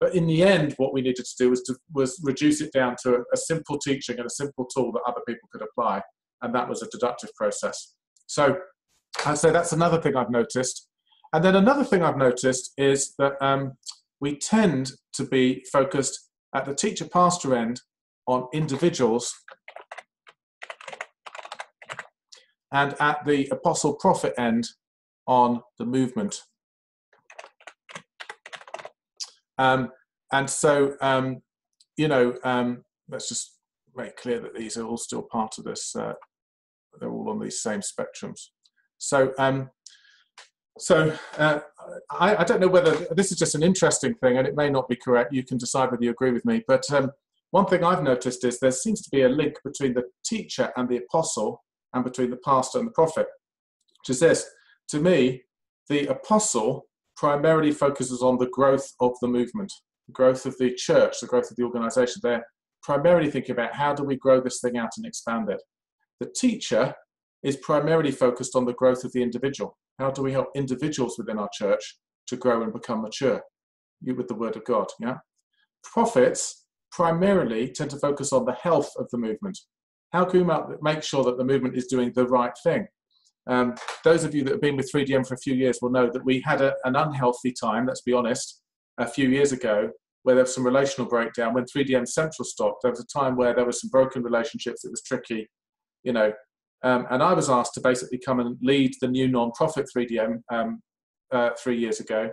but in the end, what we needed to do was to was reduce it down to a, a simple teaching and a simple tool that other people could apply, and that was a deductive process. So I'd say that's another thing I've noticed. And then another thing I've noticed is that um, we tend to be focused at the teacher pastor end on individuals and at the apostle prophet end on the movement. Um, and so, um, you know, um, let's just make clear that these are all still part of this. Uh, they're all on these same spectrums. So, um, so uh, I, I, don't know whether this is just an interesting thing, and it may not be correct. You can decide whether you agree with me. But um, one thing I've noticed is there seems to be a link between the teacher and the apostle and between the pastor and the prophet, which is this. To me, the apostle primarily focuses on the growth of the movement, the growth of the church, the growth of the organization. They're primarily thinking about how do we grow this thing out and expand it. The teacher is primarily focused on the growth of the individual. How do we help individuals within our church to grow and become mature with the word of God? Yeah. Prophets primarily tend to focus on the health of the movement. How can we make sure that the movement is doing the right thing? Um, those of you that have been with 3DM for a few years will know that we had a, an unhealthy time, let's be honest, a few years ago where there was some relational breakdown. When 3DM Central stopped, there was a time where there were some broken relationships. It was tricky, you know. Um, and I was asked to basically come and lead the new non-profit 3DM um, uh, three years ago.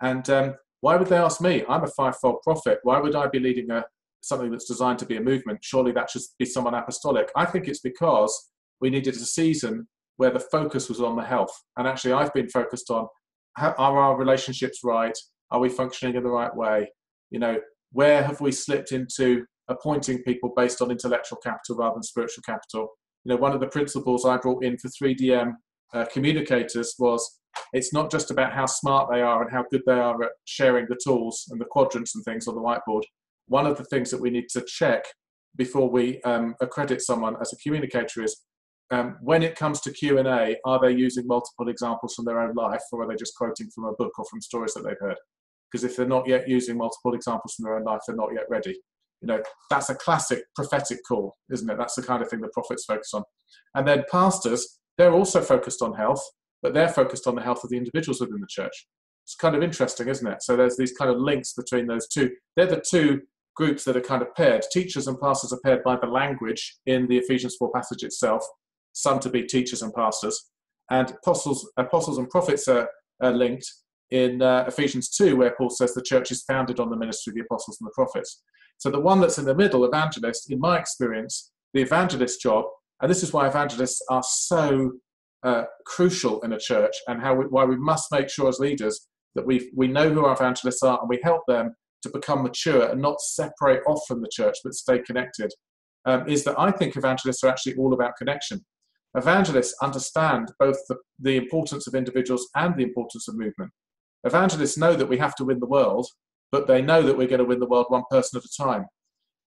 And um, why would they ask me? I'm a five-fold prophet. Why would I be leading a something that's designed to be a movement? Surely that should be someone apostolic. I think it's because we needed a season where the focus was on the health. And actually, I've been focused on how, are our relationships right? Are we functioning in the right way? You know, where have we slipped into appointing people based on intellectual capital rather than spiritual capital? You know, one of the principles I brought in for 3DM uh, communicators was it's not just about how smart they are and how good they are at sharing the tools and the quadrants and things on the whiteboard. One of the things that we need to check before we um, accredit someone as a communicator is um, when it comes to q&a are they using multiple examples from their own life or are they just quoting from a book or from stories that they've heard because if they're not yet using multiple examples from their own life they're not yet ready you know that's a classic prophetic call isn't it? That's the kind of thing the prophets focus on. And then pastors they're also focused on health but they're focused on the health of the individuals within the church. It's kind of interesting isn't it? So there's these kind of links between those two. They're the two groups that are kind of paired. Teachers and pastors are paired by the language in the ephesians 4 passage itself some to be teachers and pastors. And apostles, apostles and prophets are, are linked in uh, Ephesians 2, where Paul says the church is founded on the ministry of the apostles and the prophets. So the one that's in the middle, evangelist, in my experience, the evangelist job, and this is why evangelists are so uh, crucial in a church and how we, why we must make sure as leaders that we we know who our evangelists are and we help them to become mature and not separate off from the church but stay connected um, is that I think evangelists are actually all about connection evangelists understand both the, the importance of individuals and the importance of movement. Evangelists know that we have to win the world, but they know that we're going to win the world one person at a time.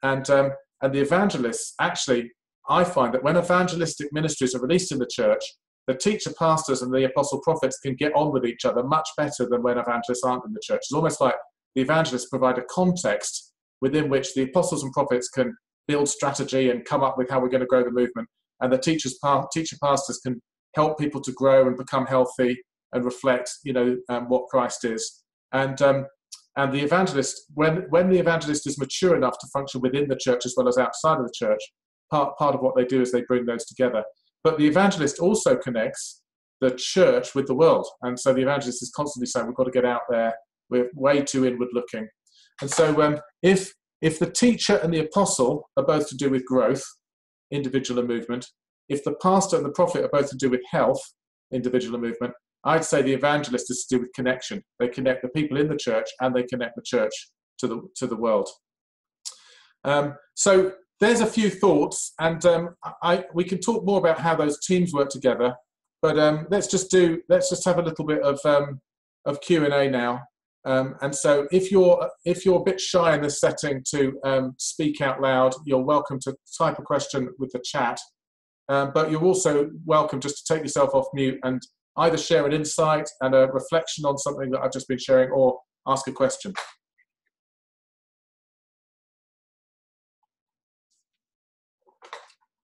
And, um, and the evangelists actually, I find that when evangelistic ministries are released in the church, the teacher pastors and the apostle prophets can get on with each other much better than when evangelists aren't in the church. It's almost like the evangelists provide a context within which the apostles and prophets can build strategy and come up with how we're going to grow the movement and the teachers teacher pastors can help people to grow and become healthy and reflect you know um, what christ is. And um, and the evangelist when when the evangelist is mature enough to function within the church as well as outside of the church part part of what they do is they bring those together. But the evangelist also connects the church with the world. And so the evangelist is constantly saying we've got to get out there. We're way too inward looking. And so um, if if the teacher and the apostle are both to do with growth individual and movement. If the pastor and the prophet are both to do with health, individual and movement, I'd say the evangelist is to do with connection. They connect the people in the church and they connect the church to the to the world. Um, so there's a few thoughts, and um, I, we can talk more about how those teams work together. But um, let's just do let's just have a little bit of um, of Q and A now. Um, and so, if you're if you're a bit shy in this setting to um, speak out loud, you're welcome to type a question with the chat. But you're also welcome just to take yourself off mute and either share an insight and a reflection on something that I've just been sharing, or ask a question.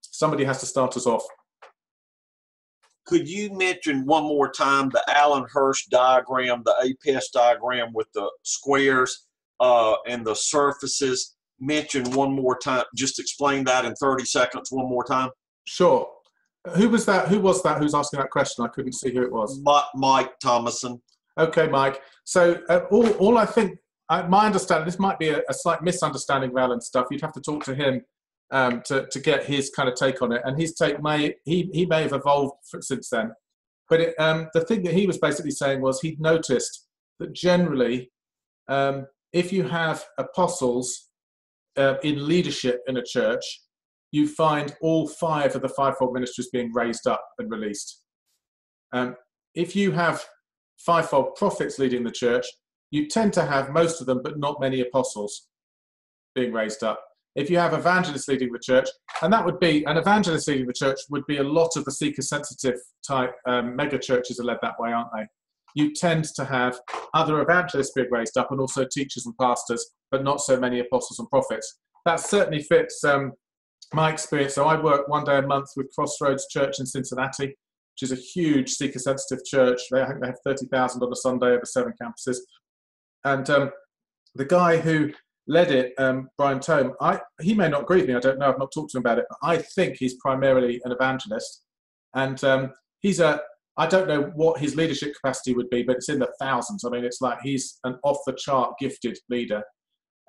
Somebody has to start us off could you mention one more time the Alan Hirsch diagram, the APS diagram with the squares uh, and the surfaces? Mention one more time. Just explain that in 30 seconds one more time. Sure. Who was that? Who was that? Who's asking that question? I couldn't see who it was. Mike Thomason. Okay, Mike. So uh, all, all I think, uh, my understanding, this might be a, a slight misunderstanding of Alan's stuff. You'd have to talk to him um, to, to get his kind of take on it. And his take may he, he may have evolved since then. But it, um, the thing that he was basically saying was he'd noticed that generally, um, if you have apostles uh, in leadership in a church, you find all five of the fivefold ministries being raised up and released. Um, if you have fivefold prophets leading the church, you tend to have most of them, but not many apostles being raised up. If you have evangelists leading the church, and that would be an evangelist leading the church, would be a lot of the seeker sensitive type um, mega churches are led that way, aren't they? You tend to have other evangelists being raised up and also teachers and pastors, but not so many apostles and prophets. That certainly fits um, my experience. So I work one day a month with Crossroads Church in Cincinnati, which is a huge seeker sensitive church. They, I think they have 30,000 on a Sunday over seven campuses. And um, the guy who led it, um, Brian Tome, I, he may not agree with me, I don't know, I've not talked to him about it, but I think he's primarily an evangelist. And um, he's a, I don't know what his leadership capacity would be, but it's in the thousands. I mean, it's like he's an off the chart gifted leader.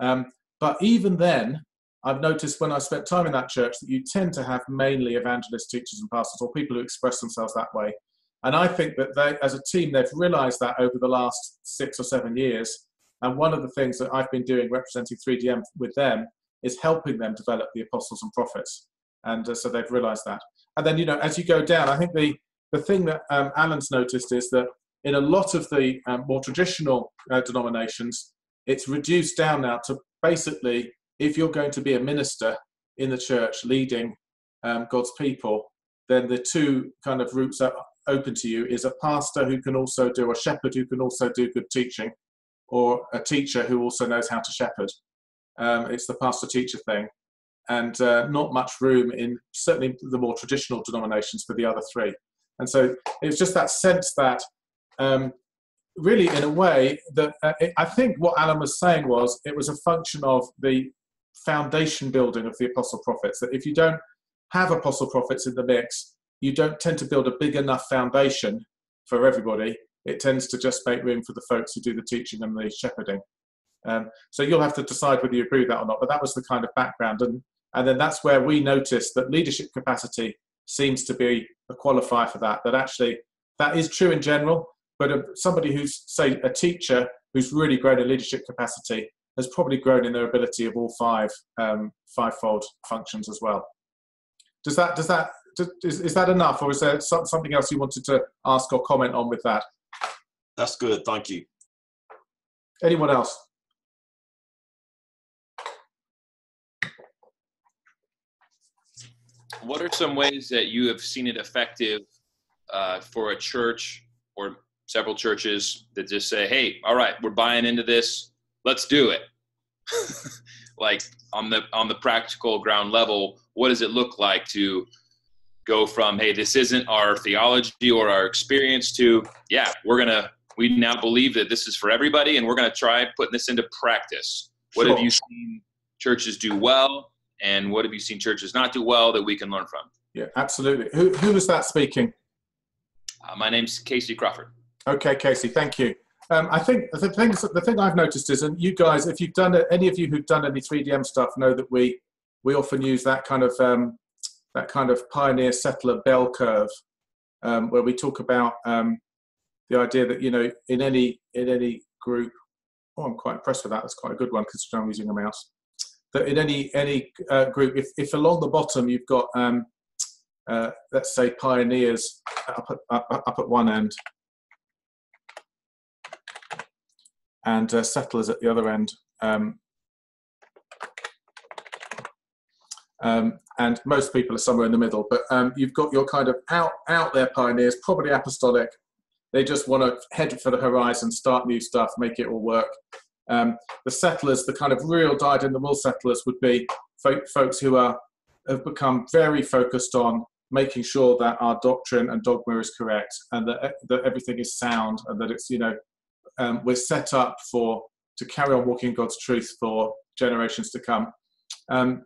Um, but even then, I've noticed when I spent time in that church that you tend to have mainly evangelist teachers and pastors or people who express themselves that way. And I think that they, as a team, they've realized that over the last six or seven years. And one of the things that I've been doing representing 3DM with them is helping them develop the apostles and prophets. And uh, so they've realized that. And then, you know, as you go down, I think the, the thing that um, Alan's noticed is that in a lot of the um, more traditional uh, denominations, it's reduced down now to basically if you're going to be a minister in the church leading um, God's people, then the two kind of routes are open to you is a pastor who can also do, a shepherd who can also do good teaching, or a teacher who also knows how to shepherd. Um, it's the pastor teacher thing. And uh, not much room in certainly the more traditional denominations for the other three. And so it's just that sense that um, really, in a way, that uh, it, I think what Alan was saying was it was a function of the foundation building of the apostle prophets. That if you don't have apostle prophets in the mix, you don't tend to build a big enough foundation for everybody. It tends to just make room for the folks who do the teaching and the shepherding. Um, so you'll have to decide whether you agree with that or not. But that was the kind of background, and and then that's where we noticed that leadership capacity seems to be a qualifier for that. That actually that is true in general, but a, somebody who's say a teacher who's really grown in leadership capacity has probably grown in their ability of all five um, fivefold functions as well. Does that does that is, is that enough, or is there something else you wanted to ask or comment on with that? That's good. Thank you. Anyone else? What are some ways that you have seen it effective uh, for a church or several churches that just say, "Hey, all right, we're buying into this let's do it. Like on the on the practical ground level what does it look like to go from hey this isn't our theology or our experience to yeah we're gonna we now believe that this is for everybody and we're gonna try putting this into practice. What sure. have you seen churches do well and what have you seen churches not do well that we can learn from? Yeah absolutely. Who, who was that speaking? Uh, my name's casey crawford. Okay casey thank you um, I think the thing, the thing I've noticed is, and you guys, if you've done any of you who've done any 3DM stuff know that we we often use that kind of um, that kind of pioneer settler bell curve, um, where we talk about um, the idea that you know in any in any group. Oh, I'm quite impressed with that. That's quite a good one considering I'm using a mouse. That in any any uh, group, if if along the bottom you've got um, uh, let's say pioneers up at, up, up at one end and uh, settlers at the other end. Um, um, and most people are somewhere in the middle. But um, you've got your kind of out out there pioneers, probably apostolic. They just want to head for the horizon, start new stuff, make it all work. Um, the settlers, the kind of real dyed in the wool settlers, would be folk, folks who are have become very focused on making sure that our doctrine and dogma is correct and that, that everything is sound and that it's you know um, we're set up for to carry on walking God's truth for generations to come. Um,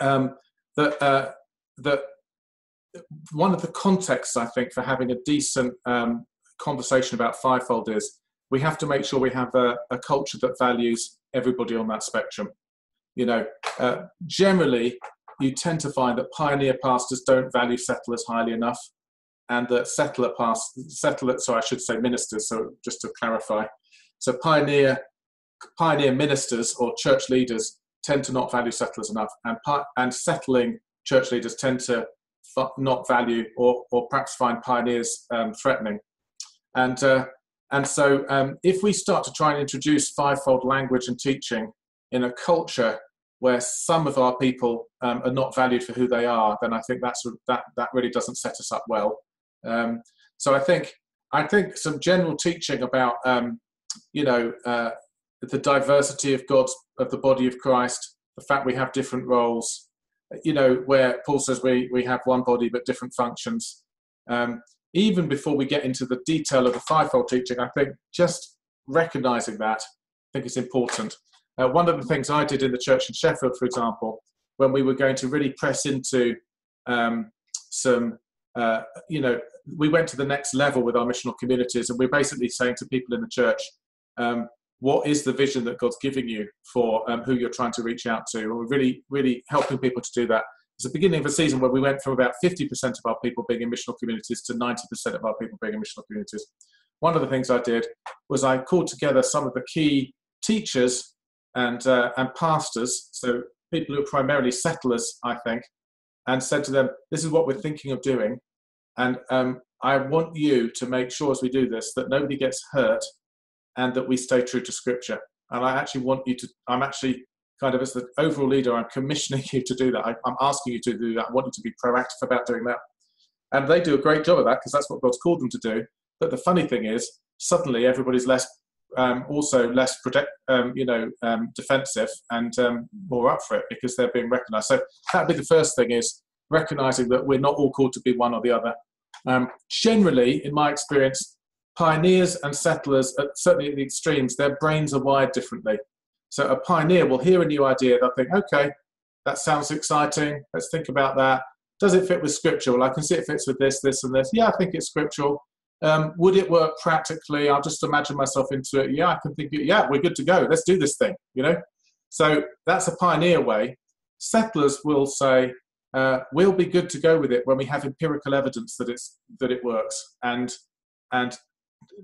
um, that uh, that one of the contexts I think for having a decent um, conversation about fivefold is we have to make sure we have a, a culture that values everybody on that spectrum. You know, uh, generally you tend to find that pioneer pastors don't value settlers highly enough and the settler past settler so i should say ministers so just to clarify so pioneer pioneer ministers or church leaders tend to not value settlers enough and and settling church leaders tend to not value or, or perhaps find pioneers um, threatening. And, uh, and so, um, if we start to try and introduce fivefold language and teaching in a culture where some of our people um, are not valued for who they are, then I think that's that that really doesn't set us up well. Um, so I think I think some general teaching about um, you know uh, the diversity of God's of the body of Christ, the fact we have different roles, you know, where Paul says we we have one body but different functions. Um, even before we get into the detail of the fivefold teaching, I think just recognizing that I think is important. Uh, one of the things I did in the church in Sheffield, for example, when we were going to really press into um, some, uh, you know, we went to the next level with our missional communities, and we're basically saying to people in the church, um, what is the vision that God's giving you for um, who you're trying to reach out to? And we're really, really helping people to do that. It's the beginning of a season where we went from about 50% of our people being in missional communities to 90% of our people being in missional communities. One of the things I did was I called together some of the key teachers and, uh, and pastors, so people who are primarily settlers, I think, and said to them, This is what we're thinking of doing. And um, I want you to make sure as we do this that nobody gets hurt and that we stay true to scripture. And I actually want you to, I'm actually kind of as the overall leader, I'm commissioning you to do that. I, am asking you to do that. I want you to be proactive about doing that. And they do a great job of that because that's what God's called them to do. But the funny thing is, suddenly everybody's less, um, also less protect, um, you know, um, defensive and um, more up for it because they're being recognised. So that'd be the first thing is recognizing that we're not all called to be one or the other. Um, generally, in my experience, pioneers and settlers, at, certainly at the extremes, their brains are wired differently. So a pioneer will hear a new idea, they'll think, okay, that sounds exciting. Let's think about that. Does it fit with scripture? Well, I can see it fits with this, this, and this. Yeah, I think it's scriptural. Um, would it work practically? I'll just imagine myself into it. Yeah, I can think. Yeah, we're good to go. Let's do this thing. You know. So that's a pioneer way. Settlers will say, uh, we'll be good to go with it when we have empirical evidence that it's that it works and and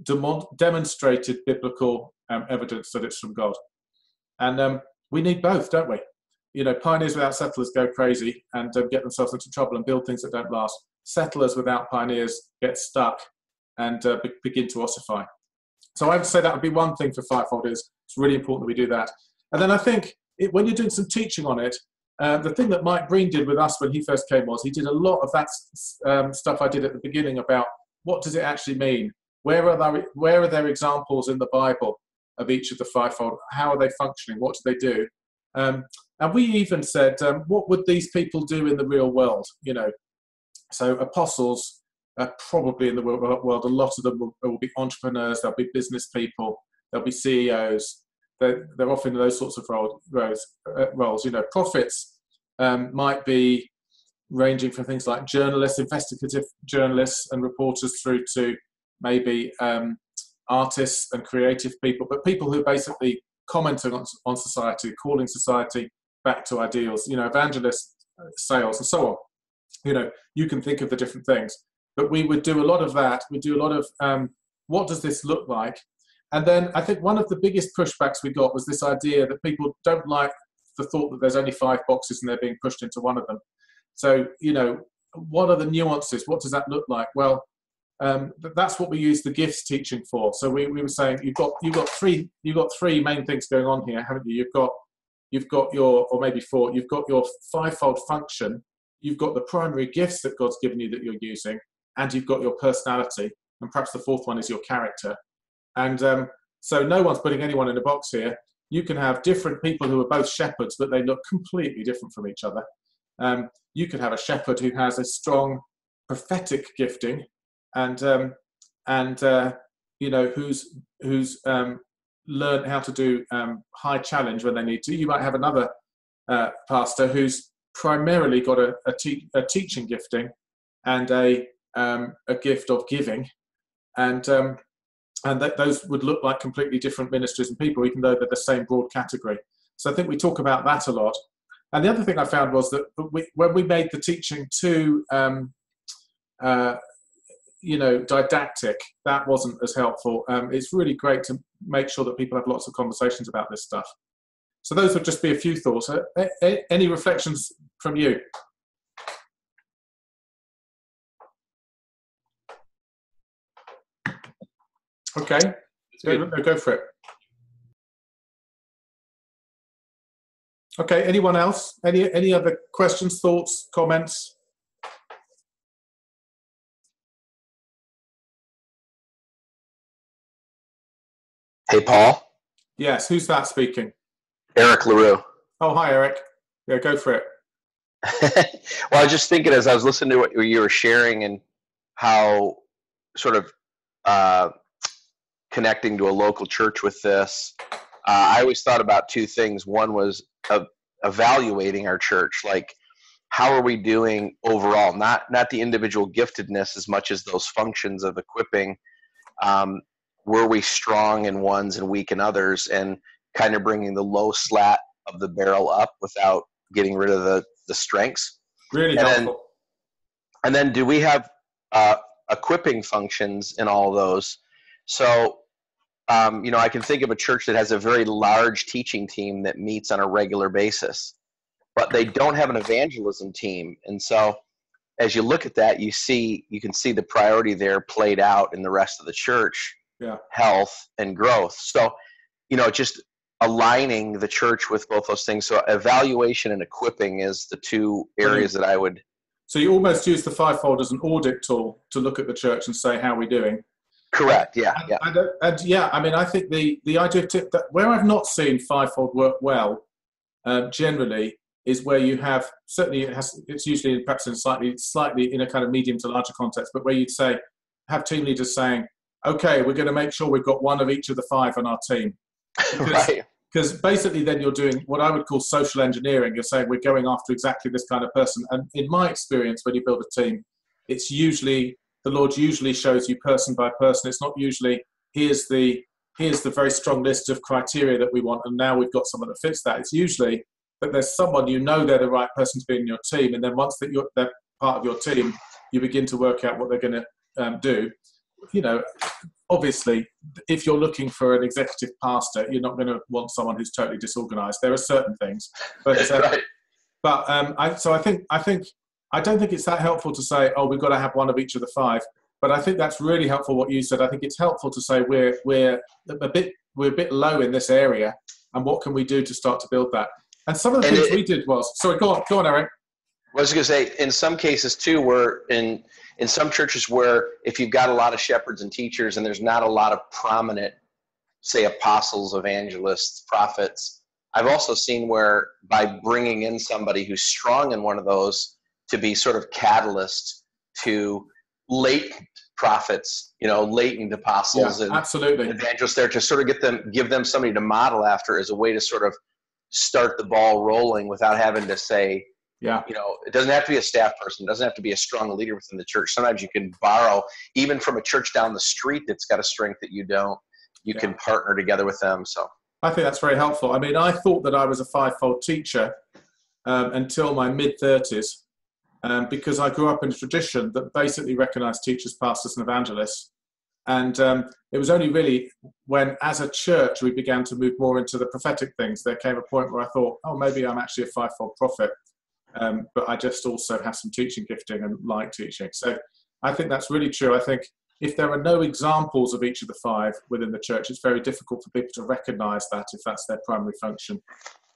demon- demonstrated biblical um, evidence that it's from God. And um, we need both, don't we? You know, pioneers without settlers go crazy and uh, get themselves into trouble and build things that don't last. Settlers without pioneers get stuck and uh, be- begin to ossify. So I would say that would be one thing for fivefold is it's really important that we do that. And then I think it, when you're doing some teaching on it, the thing that Mike Breen did with us when he first came was he did a lot of that um, stuff I did at the beginning about what does it actually mean? Where are there, where are there examples in the Bible of each of the fivefold? How are they functioning? What do they do? Um, and we even said, um, what would these people do in the real world? You know, so apostles are probably in the world. A lot of them will, will be entrepreneurs. They'll be business people. They'll be CEOs. They're, they're often those sorts of role, roles, uh, roles. You know, prophets um, might be ranging from things like journalists, investigative journalists, and reporters through to maybe um, artists and creative people, but people who basically commenting on, on society, calling society back to ideals, you know, evangelists, sales, and so on. You know, you can think of the different things. But we would do a lot of that. We do a lot of um, what does this look like? And then I think one of the biggest pushbacks we got was this idea that people don't like the thought that there's only five boxes and they're being pushed into one of them. So, you know, what are the nuances? What does that look like? Well, um, that's what we use the gifts teaching for. So we, we were saying you've got you've got three you've got three main things going on here, haven't you? You've got you've got your or maybe four. You've got your fivefold function. You've got the primary gifts that God's given you that you're using, and you've got your personality. And perhaps the fourth one is your character. And um, so no one's putting anyone in a box here. You can have different people who are both shepherds, but they look completely different from each other. Um, you could have a shepherd who has a strong prophetic gifting and um, and uh, you know who's who's um, learned how to do um, high challenge when they need to. You might have another uh, pastor who's primarily got a, a, te- a teaching gifting and a um, a gift of giving, and um, and those would look like completely different ministries and people, even though they're the same broad category. So I think we talk about that a lot. And the other thing I found was that we, when we made the teaching too um, uh, you know, didactic, that wasn't as helpful. Um, it's really great to make sure that people have lots of conversations about this stuff. So those would just be a few thoughts. Uh, any reflections from you? Okay, go, go for it. Okay, anyone else? Any any other questions, thoughts, comments? Hey, Paul. Yes, who's that speaking? Eric LaRue. Oh, hi, Eric. Yeah, go for it. well, I was just thinking as I was listening to what you were sharing and how sort of uh, connecting to a local church with this, uh, I always thought about two things. One was uh, evaluating our church, like how are we doing overall? Not not the individual giftedness as much as those functions of equipping. Um, were we strong in ones and weak in others, and kind of bringing the low slat of the barrel up without getting rid of the the strengths. Really and helpful. Then, and then, do we have uh, equipping functions in all those? So, um, you know, I can think of a church that has a very large teaching team that meets on a regular basis, but they don't have an evangelism team. And so, as you look at that, you see you can see the priority there played out in the rest of the church, yeah. health and growth. So, you know, just aligning the church with both those things. So evaluation and equipping is the two areas that I would. So you almost use the fivefold as an audit tool to look at the church and say how we're doing. Correct. Yeah. And, yeah. And, and, yeah, I mean, I think the the idea of tip that where I've not seen fivefold work well, uh, generally, is where you have certainly it has it's usually perhaps in slightly slightly in a kind of medium to larger context, but where you'd say have team leaders saying, okay, we're going to make sure we've got one of each of the five on our team. Because, right because basically then you're doing what I would call social engineering. You're saying we're going after exactly this kind of person. And in my experience, when you build a team, it's usually the Lord usually shows you person by person. It's not usually here's the here's the very strong list of criteria that we want, and now we've got someone that fits that. It's usually that there's someone you know they're the right person to be in your team, and then once that you're they're part of your team, you begin to work out what they're going to um, do. You know, obviously, if you're looking for an executive pastor, you're not going to want someone who's totally disorganized. There are certain things, but uh, right. but um, I, so I think I think I don't think it's that helpful to say, oh, we've got to have one of each of the five. But I think that's really helpful what you said. I think it's helpful to say we're we're a bit we're a bit low in this area, and what can we do to start to build that? And some of the and things it, we did was sorry, go on, go on, Eric. I was going to say, in some cases too, where in in some churches where if you've got a lot of shepherds and teachers and there's not a lot of prominent say apostles evangelists prophets i've also seen where by bringing in somebody who's strong in one of those to be sort of catalyst to latent prophets you know latent apostles yeah, and absolutely evangelists there to sort of get them give them somebody to model after as a way to sort of start the ball rolling without having to say yeah. You know, it doesn't have to be a staff person. It doesn't have to be a strong leader within the church. Sometimes you can borrow, even from a church down the street that's got a strength that you don't. You yeah. can partner together with them. So I think that's very helpful. I mean, I thought that I was a fivefold teacher um, until my mid 30s um, because I grew up in a tradition that basically recognized teachers, pastors, and evangelists. And um, it was only really when, as a church, we began to move more into the prophetic things. There came a point where I thought, oh, maybe I'm actually a fivefold prophet. Um, but I just also have some teaching gifting and like teaching. So I think that's really true. I think if there are no examples of each of the five within the church, it's very difficult for people to recognize that if that's their primary function.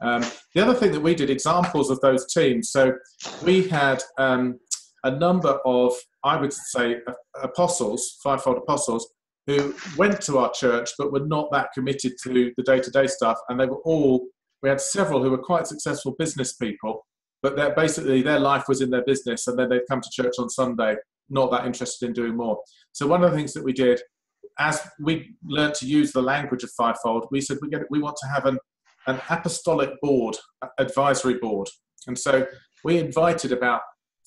Um, the other thing that we did, examples of those teams. So we had um, a number of, I would say, apostles, fivefold apostles, who went to our church but were not that committed to the day to day stuff. And they were all, we had several who were quite successful business people but they're basically their life was in their business and then they'd come to church on sunday not that interested in doing more so one of the things that we did as we learned to use the language of fivefold we said we, get, we want to have an, an apostolic board advisory board and so we invited about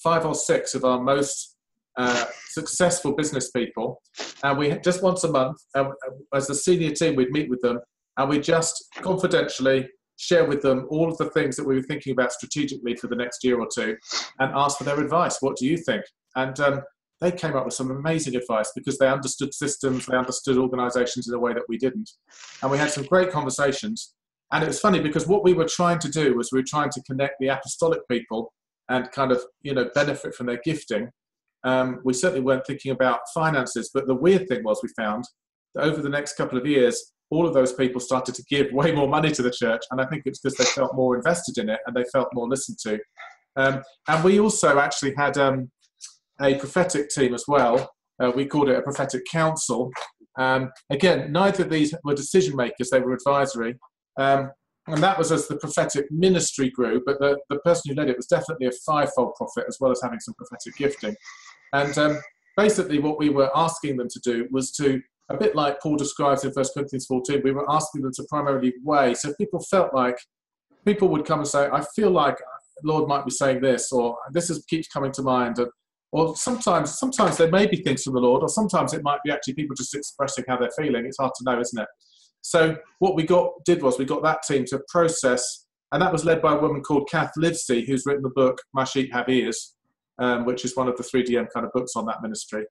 five or six of our most uh, successful business people and we had just once a month uh, as the senior team we'd meet with them and we just confidentially share with them all of the things that we were thinking about strategically for the next year or two and ask for their advice. What do you think? And um, they came up with some amazing advice because they understood systems, they understood organizations in a way that we didn't. And we had some great conversations. And it was funny because what we were trying to do was we were trying to connect the apostolic people and kind of, you know, benefit from their gifting. Um, we certainly weren't thinking about finances, but the weird thing was we found that over the next couple of years, all of those people started to give way more money to the church, and I think it's because they felt more invested in it and they felt more listened to. Um, and we also actually had um, a prophetic team as well. Uh, we called it a prophetic council. Um, again, neither of these were decision makers; they were advisory. Um, and that was as the prophetic ministry grew, but the, the person who led it was definitely a fivefold prophet as well as having some prophetic gifting. And um, basically, what we were asking them to do was to, a bit like Paul describes in 1 Corinthians 14, we were asking them to primarily weigh. So people felt like people would come and say, I feel like Lord might be saying this, or this is, keeps coming to mind. And, or sometimes, sometimes there may be things from the Lord, or sometimes it might be actually people just expressing how they're feeling. It's hard to know, isn't it? So what we got did was we got that team to process, and that was led by a woman called Kath Livesey, who's written the book My Sheep Have Ears, um, which is one of the 3DM kind of books on that ministry.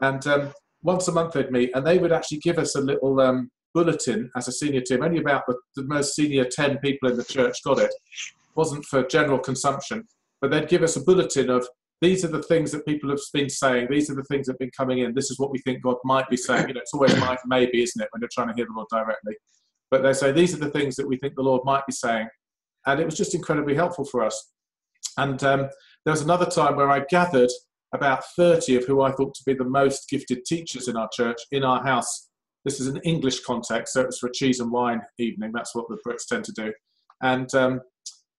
And um, once a month they'd meet, and they would actually give us a little um, bulletin as a senior team. Only about the, the most senior 10 people in the church got it. it. wasn't for general consumption, but they'd give us a bulletin of these are the things that people have been saying. These are the things that have been coming in. This is what we think God might be saying. You know, it's always might, maybe, isn't it, when you're trying to hear the Lord directly. But they say these are the things that we think the Lord might be saying, and it was just incredibly helpful for us. And um, there was another time where I gathered about 30 of who I thought to be the most gifted teachers in our church in our house. This is an English context, so it was for a cheese and wine evening. That's what the Brits tend to do, and um,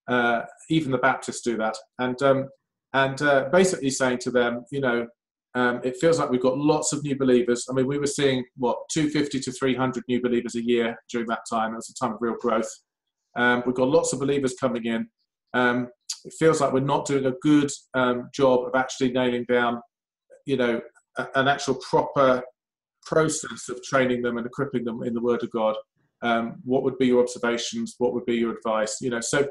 uh, even the Baptists do that. And um, and uh, basically saying to them, you know, um, it feels like we've got lots of new believers. I mean, we were seeing what 250 to 300 new believers a year during that time. It was a time of real growth. Um, we've got lots of believers coming in. Um, it feels like we're not doing a good um, job of actually nailing down, you know, a, an actual proper process of training them and equipping them in the Word of God. Um, what would be your observations? What would be your advice? You know, so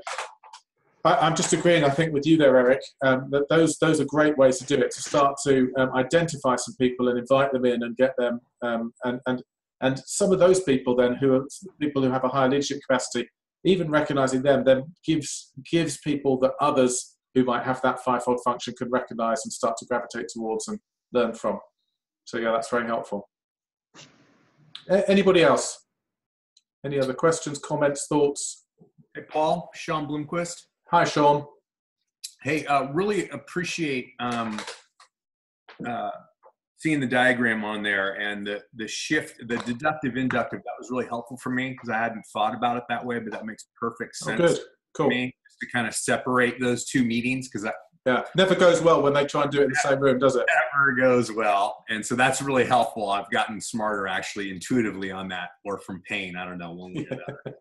I, am just agreeing, I think, with you there, Eric, um, that those those are great ways to do it. To start to um, identify some people and invite them in and get them, um, and and and some of those people then who are people who have a higher leadership capacity, even recognizing them, then gives gives people that others who might have that fivefold function can recognize and start to gravitate towards and learn from. So yeah, that's very helpful. A- anybody else? Any other questions, comments, thoughts? Hey, Paul, Sean Bloomquist. Hi, Sean. Hey, uh, really appreciate um, uh, seeing the diagram on there and the, the shift, the deductive inductive. That was really helpful for me because I hadn't thought about it that way, but that makes perfect oh, sense. Oh, good. Cool. me to kind of separate those two meetings because that yeah never goes well when they try and do it in the same room, does it? Never goes well, and so that's really helpful. I've gotten smarter actually intuitively on that, or from pain. I don't know one way or another.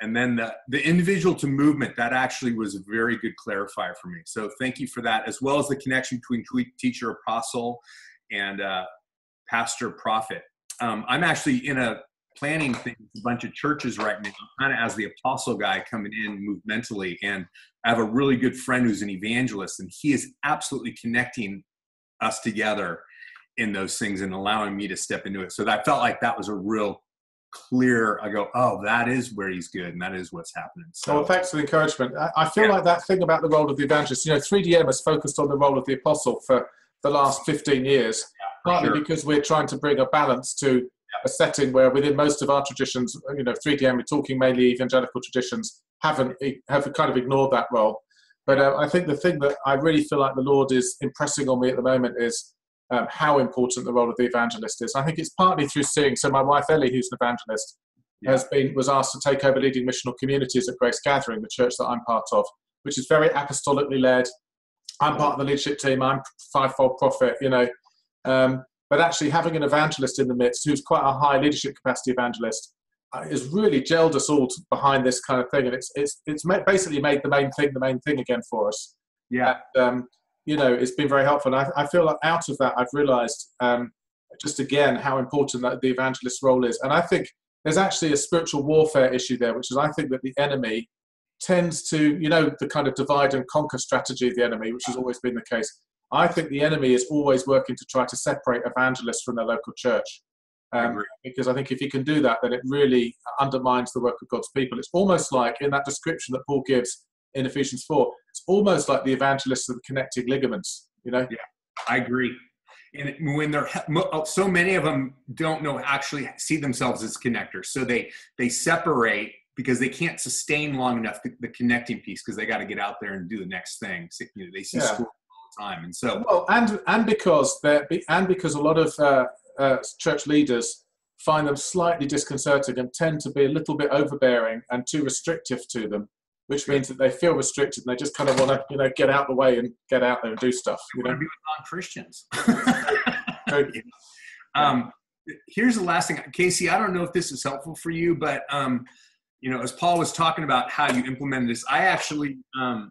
And then the, the individual to movement that actually was a very good clarifier for me. So thank you for that as well as the connection between teacher apostle and uh, pastor prophet. Um, i'm actually in a planning thing with a bunch of churches right now kind of as the apostle guy coming in movementally. And i have a really good friend who's an evangelist and he is absolutely connecting us together in those things and allowing me to step into it. So i felt like that was a real clear. I go, oh, that is where he's good, and that is what's happening. So, well, thanks for the encouragement. I, feel yeah. like that thing about the role of the evangelist. You know, 3DM has focused on the role of the apostle for the last 15 years, yeah, partly sure. because we're trying to bring a balance to yeah. a setting where, within most of our traditions, you know, 3DM, we're talking mainly evangelical traditions, haven't have kind of ignored that role. But uh, I think the thing that I really feel like the Lord is impressing on me at the moment is um, how important the role of the evangelist is. I think it's partly through seeing. So my wife Ellie, who's an evangelist, yeah. has been was asked to take over leading missional communities at Grace Gathering, the church that I'm part of, which is very apostolically led. I'm part of the leadership team. I'm fivefold prophet, you know. Um, but actually, having an evangelist in the midst who's quite a high leadership capacity evangelist uh, has really gelled us all behind this kind of thing, and it's it's it's basically made the main thing the main thing again for us. Yeah. And, um, you know, it's been very helpful. And I, I feel like out of that, I've realized um, just again how important that the evangelist role is. And I think there's actually a spiritual warfare issue there, which is I think that the enemy tends to, you know, the kind of divide and conquer strategy of the enemy, which has always been the case. I think the enemy is always working to try to separate evangelists from their local church. Um, because I think if he can do that, then it really undermines the work of God's people. It's almost like in that description that Paul gives in Ephesians 4, it's almost like the evangelists of the connecting ligaments, you know? Yeah, I agree. and when they're so many of them don't know actually see themselves as connectors so they they separate because they can't sustain long enough the, the connecting piece because they got to get out there and do the next thing so, you know, they see yeah. school all the time and so well and and because they're and because a lot of uh, uh, church leaders find them slightly disconcerting and tend to be a little bit overbearing and too restrictive to them which means that they feel restricted and they just kind of want to, you know, get out the way and get out there and do stuff. You know, be with non-Christians. um, here's the last thing, Casey. I don't know if this is helpful for you, but um, you know, as Paul was talking about how you implemented this, I actually, um,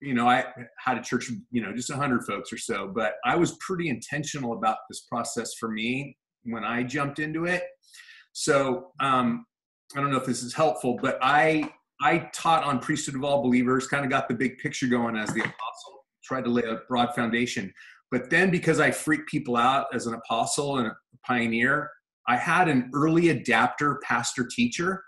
you know, I had a church, you know, just a hundred folks or so, but I was pretty intentional about this process for me when I jumped into it. So um, I don't know if this is helpful, but I I taught on priesthood of all believers, kind of got the big picture going as the apostle, tried to lay a broad foundation. But then because I freaked people out as an apostle and a pioneer, I had an early adapter pastor teacher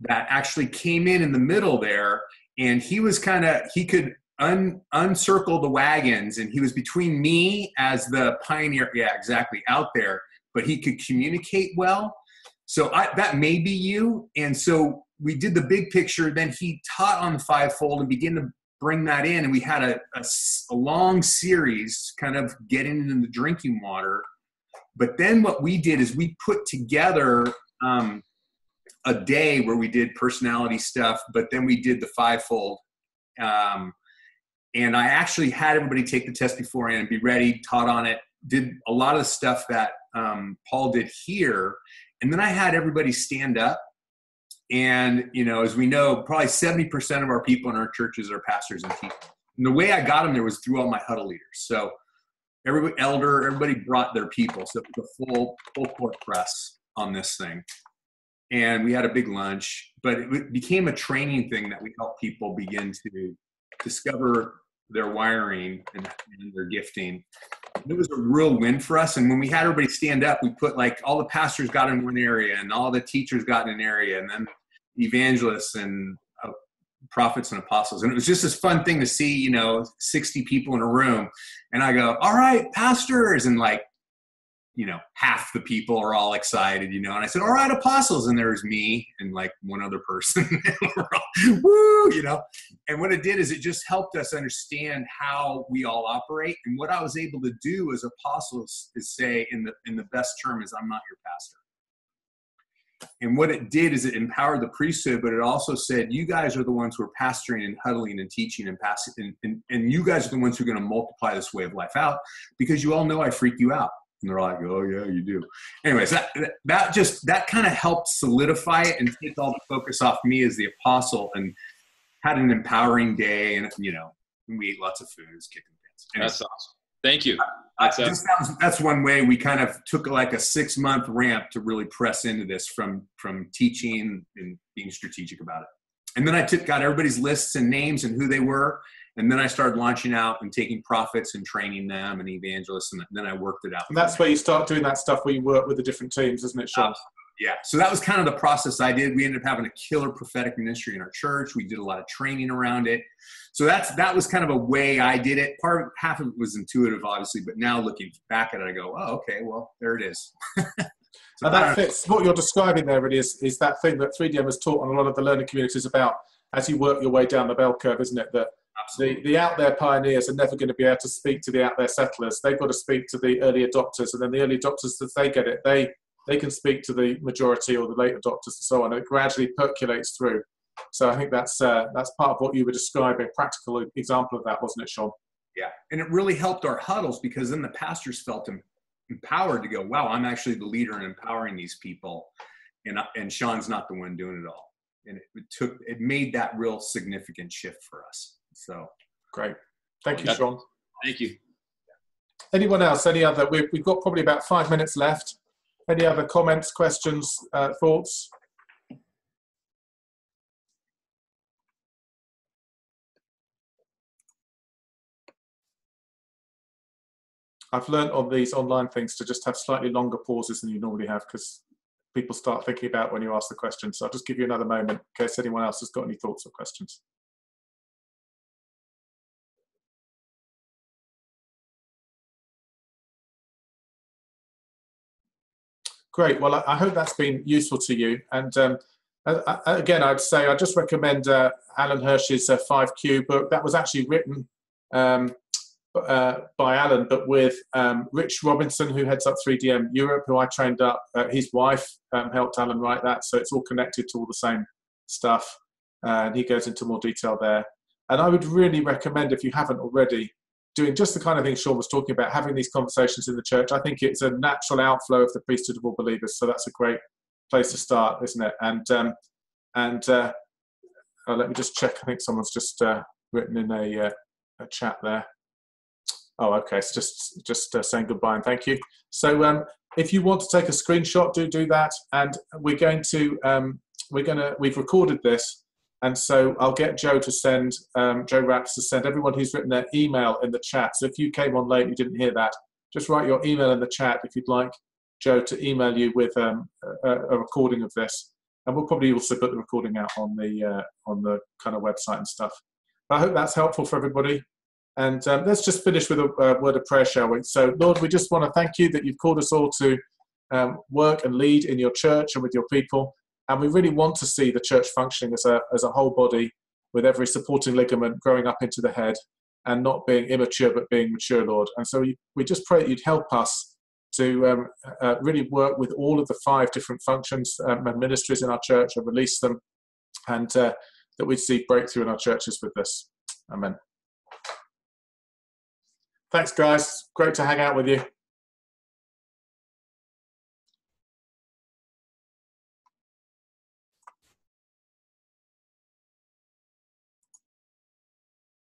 that actually came in in the middle there and he was kind of he could un, uncircle the wagons and he was between me as the pioneer yeah exactly out there but he could communicate well so I, that may be you and so we did the big picture. Then he taught on the fivefold and began to bring that in. And we had a, a, a long series kind of getting into the drinking water. But then what we did is we put together um, a day where we did personality stuff, but then we did the fivefold. Um, and I actually had everybody take the test beforehand and be ready, taught on it, did a lot of the stuff that um, Paul did here. And then I had everybody stand up and, you know, as we know, probably 70% of our people in our churches are pastors and teachers. And the way I got them there was through all my huddle leaders. So everybody, elder, everybody brought their people. So it was a full, full court press on this thing. And we had a big lunch, but it became a training thing that we help people begin to discover their wiring and, and their gifting. It was a real win for us. And when we had everybody stand up, we put like all the pastors got in one area and all the teachers got in an area. And then evangelists and uh, prophets and apostles. And it was just this fun thing to see, you know, 60 people in a room. And I go, all right, pastors. And like, you know, half the people are all excited, you know. And I said, all right, apostles. And there's me and like one other person. Woo, you know. And what it did is it just helped us understand how we all operate. And what I was able to do as apostles is say, in the in the best term, is I'm not your pastor. And what it did is it empowered the priesthood, but it also said, you guys are the ones who are pastoring and huddling and teaching and passing, and, and, and you guys are the ones who are going to multiply this way of life out because you all know I freak you out. And they're like, oh, yeah, you do. Anyways, that, that just, that kind of helped solidify it and take all the focus off me as the apostle and had an empowering day. And, you know, we ate lots of food, kicking pants. That's awesome. Thank you. That's, uh, sounds, that's one way we kind of took like a six month ramp to really press into this from from teaching and being strategic about it. And then I took got everybody's lists and names and who they were, and then I started launching out and taking prophets and training them and evangelists, and then I worked it out. And that's where you start doing that stuff where you work with the different teams, isn't it, Sean? Yeah. So that was kind of the process I did. We ended up having a killer prophetic ministry in our church. We did a lot of training around it. So that's that was kind of a way I did it. Part half of it was intuitive, obviously, but now looking back at it, I go, oh, okay, well, there it is. so that fits what you're describing there. Really is is that thing that 3DM has taught on a lot of the learning communities about as you work your way down the bell curve, isn't it? That the, the out there pioneers are never going to be able to speak to the out there settlers. They've got to speak to the early adopters, and then the early adopters, as they get it, they they can speak to the majority or the late adopters and so on. It gradually percolates through. So I think that's uh, that's part of what you were describing, practical example of that, wasn't it, Sean? Yeah, and it really helped our huddles because then the pastors felt empowered to go, "Wow, I'm actually the leader in empowering these people," and and Sean's not the one doing it all. And it, it took it made that real significant shift for us. So great, thank you, Sean. Thank you. Anyone else? Any other? We've, we've got probably about five minutes left. Any other comments, questions, uh, thoughts? I've learned on these online things to just have slightly longer pauses than you normally have because people start thinking about when you ask the question. So I'll just give you another moment in case anyone else has got any thoughts or questions. Great. Well, I, I, hope that's been useful to you. And um, again, I'd say I just recommend uh, Alan Hirsch's uh, 5Q book. That was actually written um, uh, by Alan, but with um, Rich Robinson, who heads up 3DM Europe, who I trained up. Uh, his wife um, helped Alan write that, so it's all connected to all the same stuff. and he goes into more detail there. And I would really recommend, if you haven't already, doing just the kind of thing Sean was talking about, having these conversations in the church. I think it's a natural outflow of the priesthood of all believers. So that's a great place to start, isn't it? And um, and uh, oh, let me just check. I think someone's just uh, written in a, uh, a chat there. Oh, okay. It's just just uh, saying goodbye and thank you. So um, if you want to take a screenshot, do do that. And we're going to um, we're gonna we've recorded this, and so I'll get Joe to send um, Joe Raps to send everyone who's written their email in the chat. So if you came on late, and you didn't hear that. Just write your email in the chat if you'd like Joe to email you with um, a, a, recording of this, and we'll probably also put the recording out on the uh, on the kind of website and stuff. But I hope that's helpful for everybody. And um, let's just finish with a, word of prayer, shall we? So, Lord, we just want to thank you that you've called us all to um, work and lead in your church and with your people. And we really want to see the church functioning as a, as a whole body with every supporting ligament growing up into the head and not being immature but being mature, Lord. And so we, we just pray that you'd help us to um, uh, really work with all of the five different functions um, and ministries in our church and release them, and uh, that we'd see breakthrough in our churches with this. Amen. Thanks, guys. Great to hang out with you.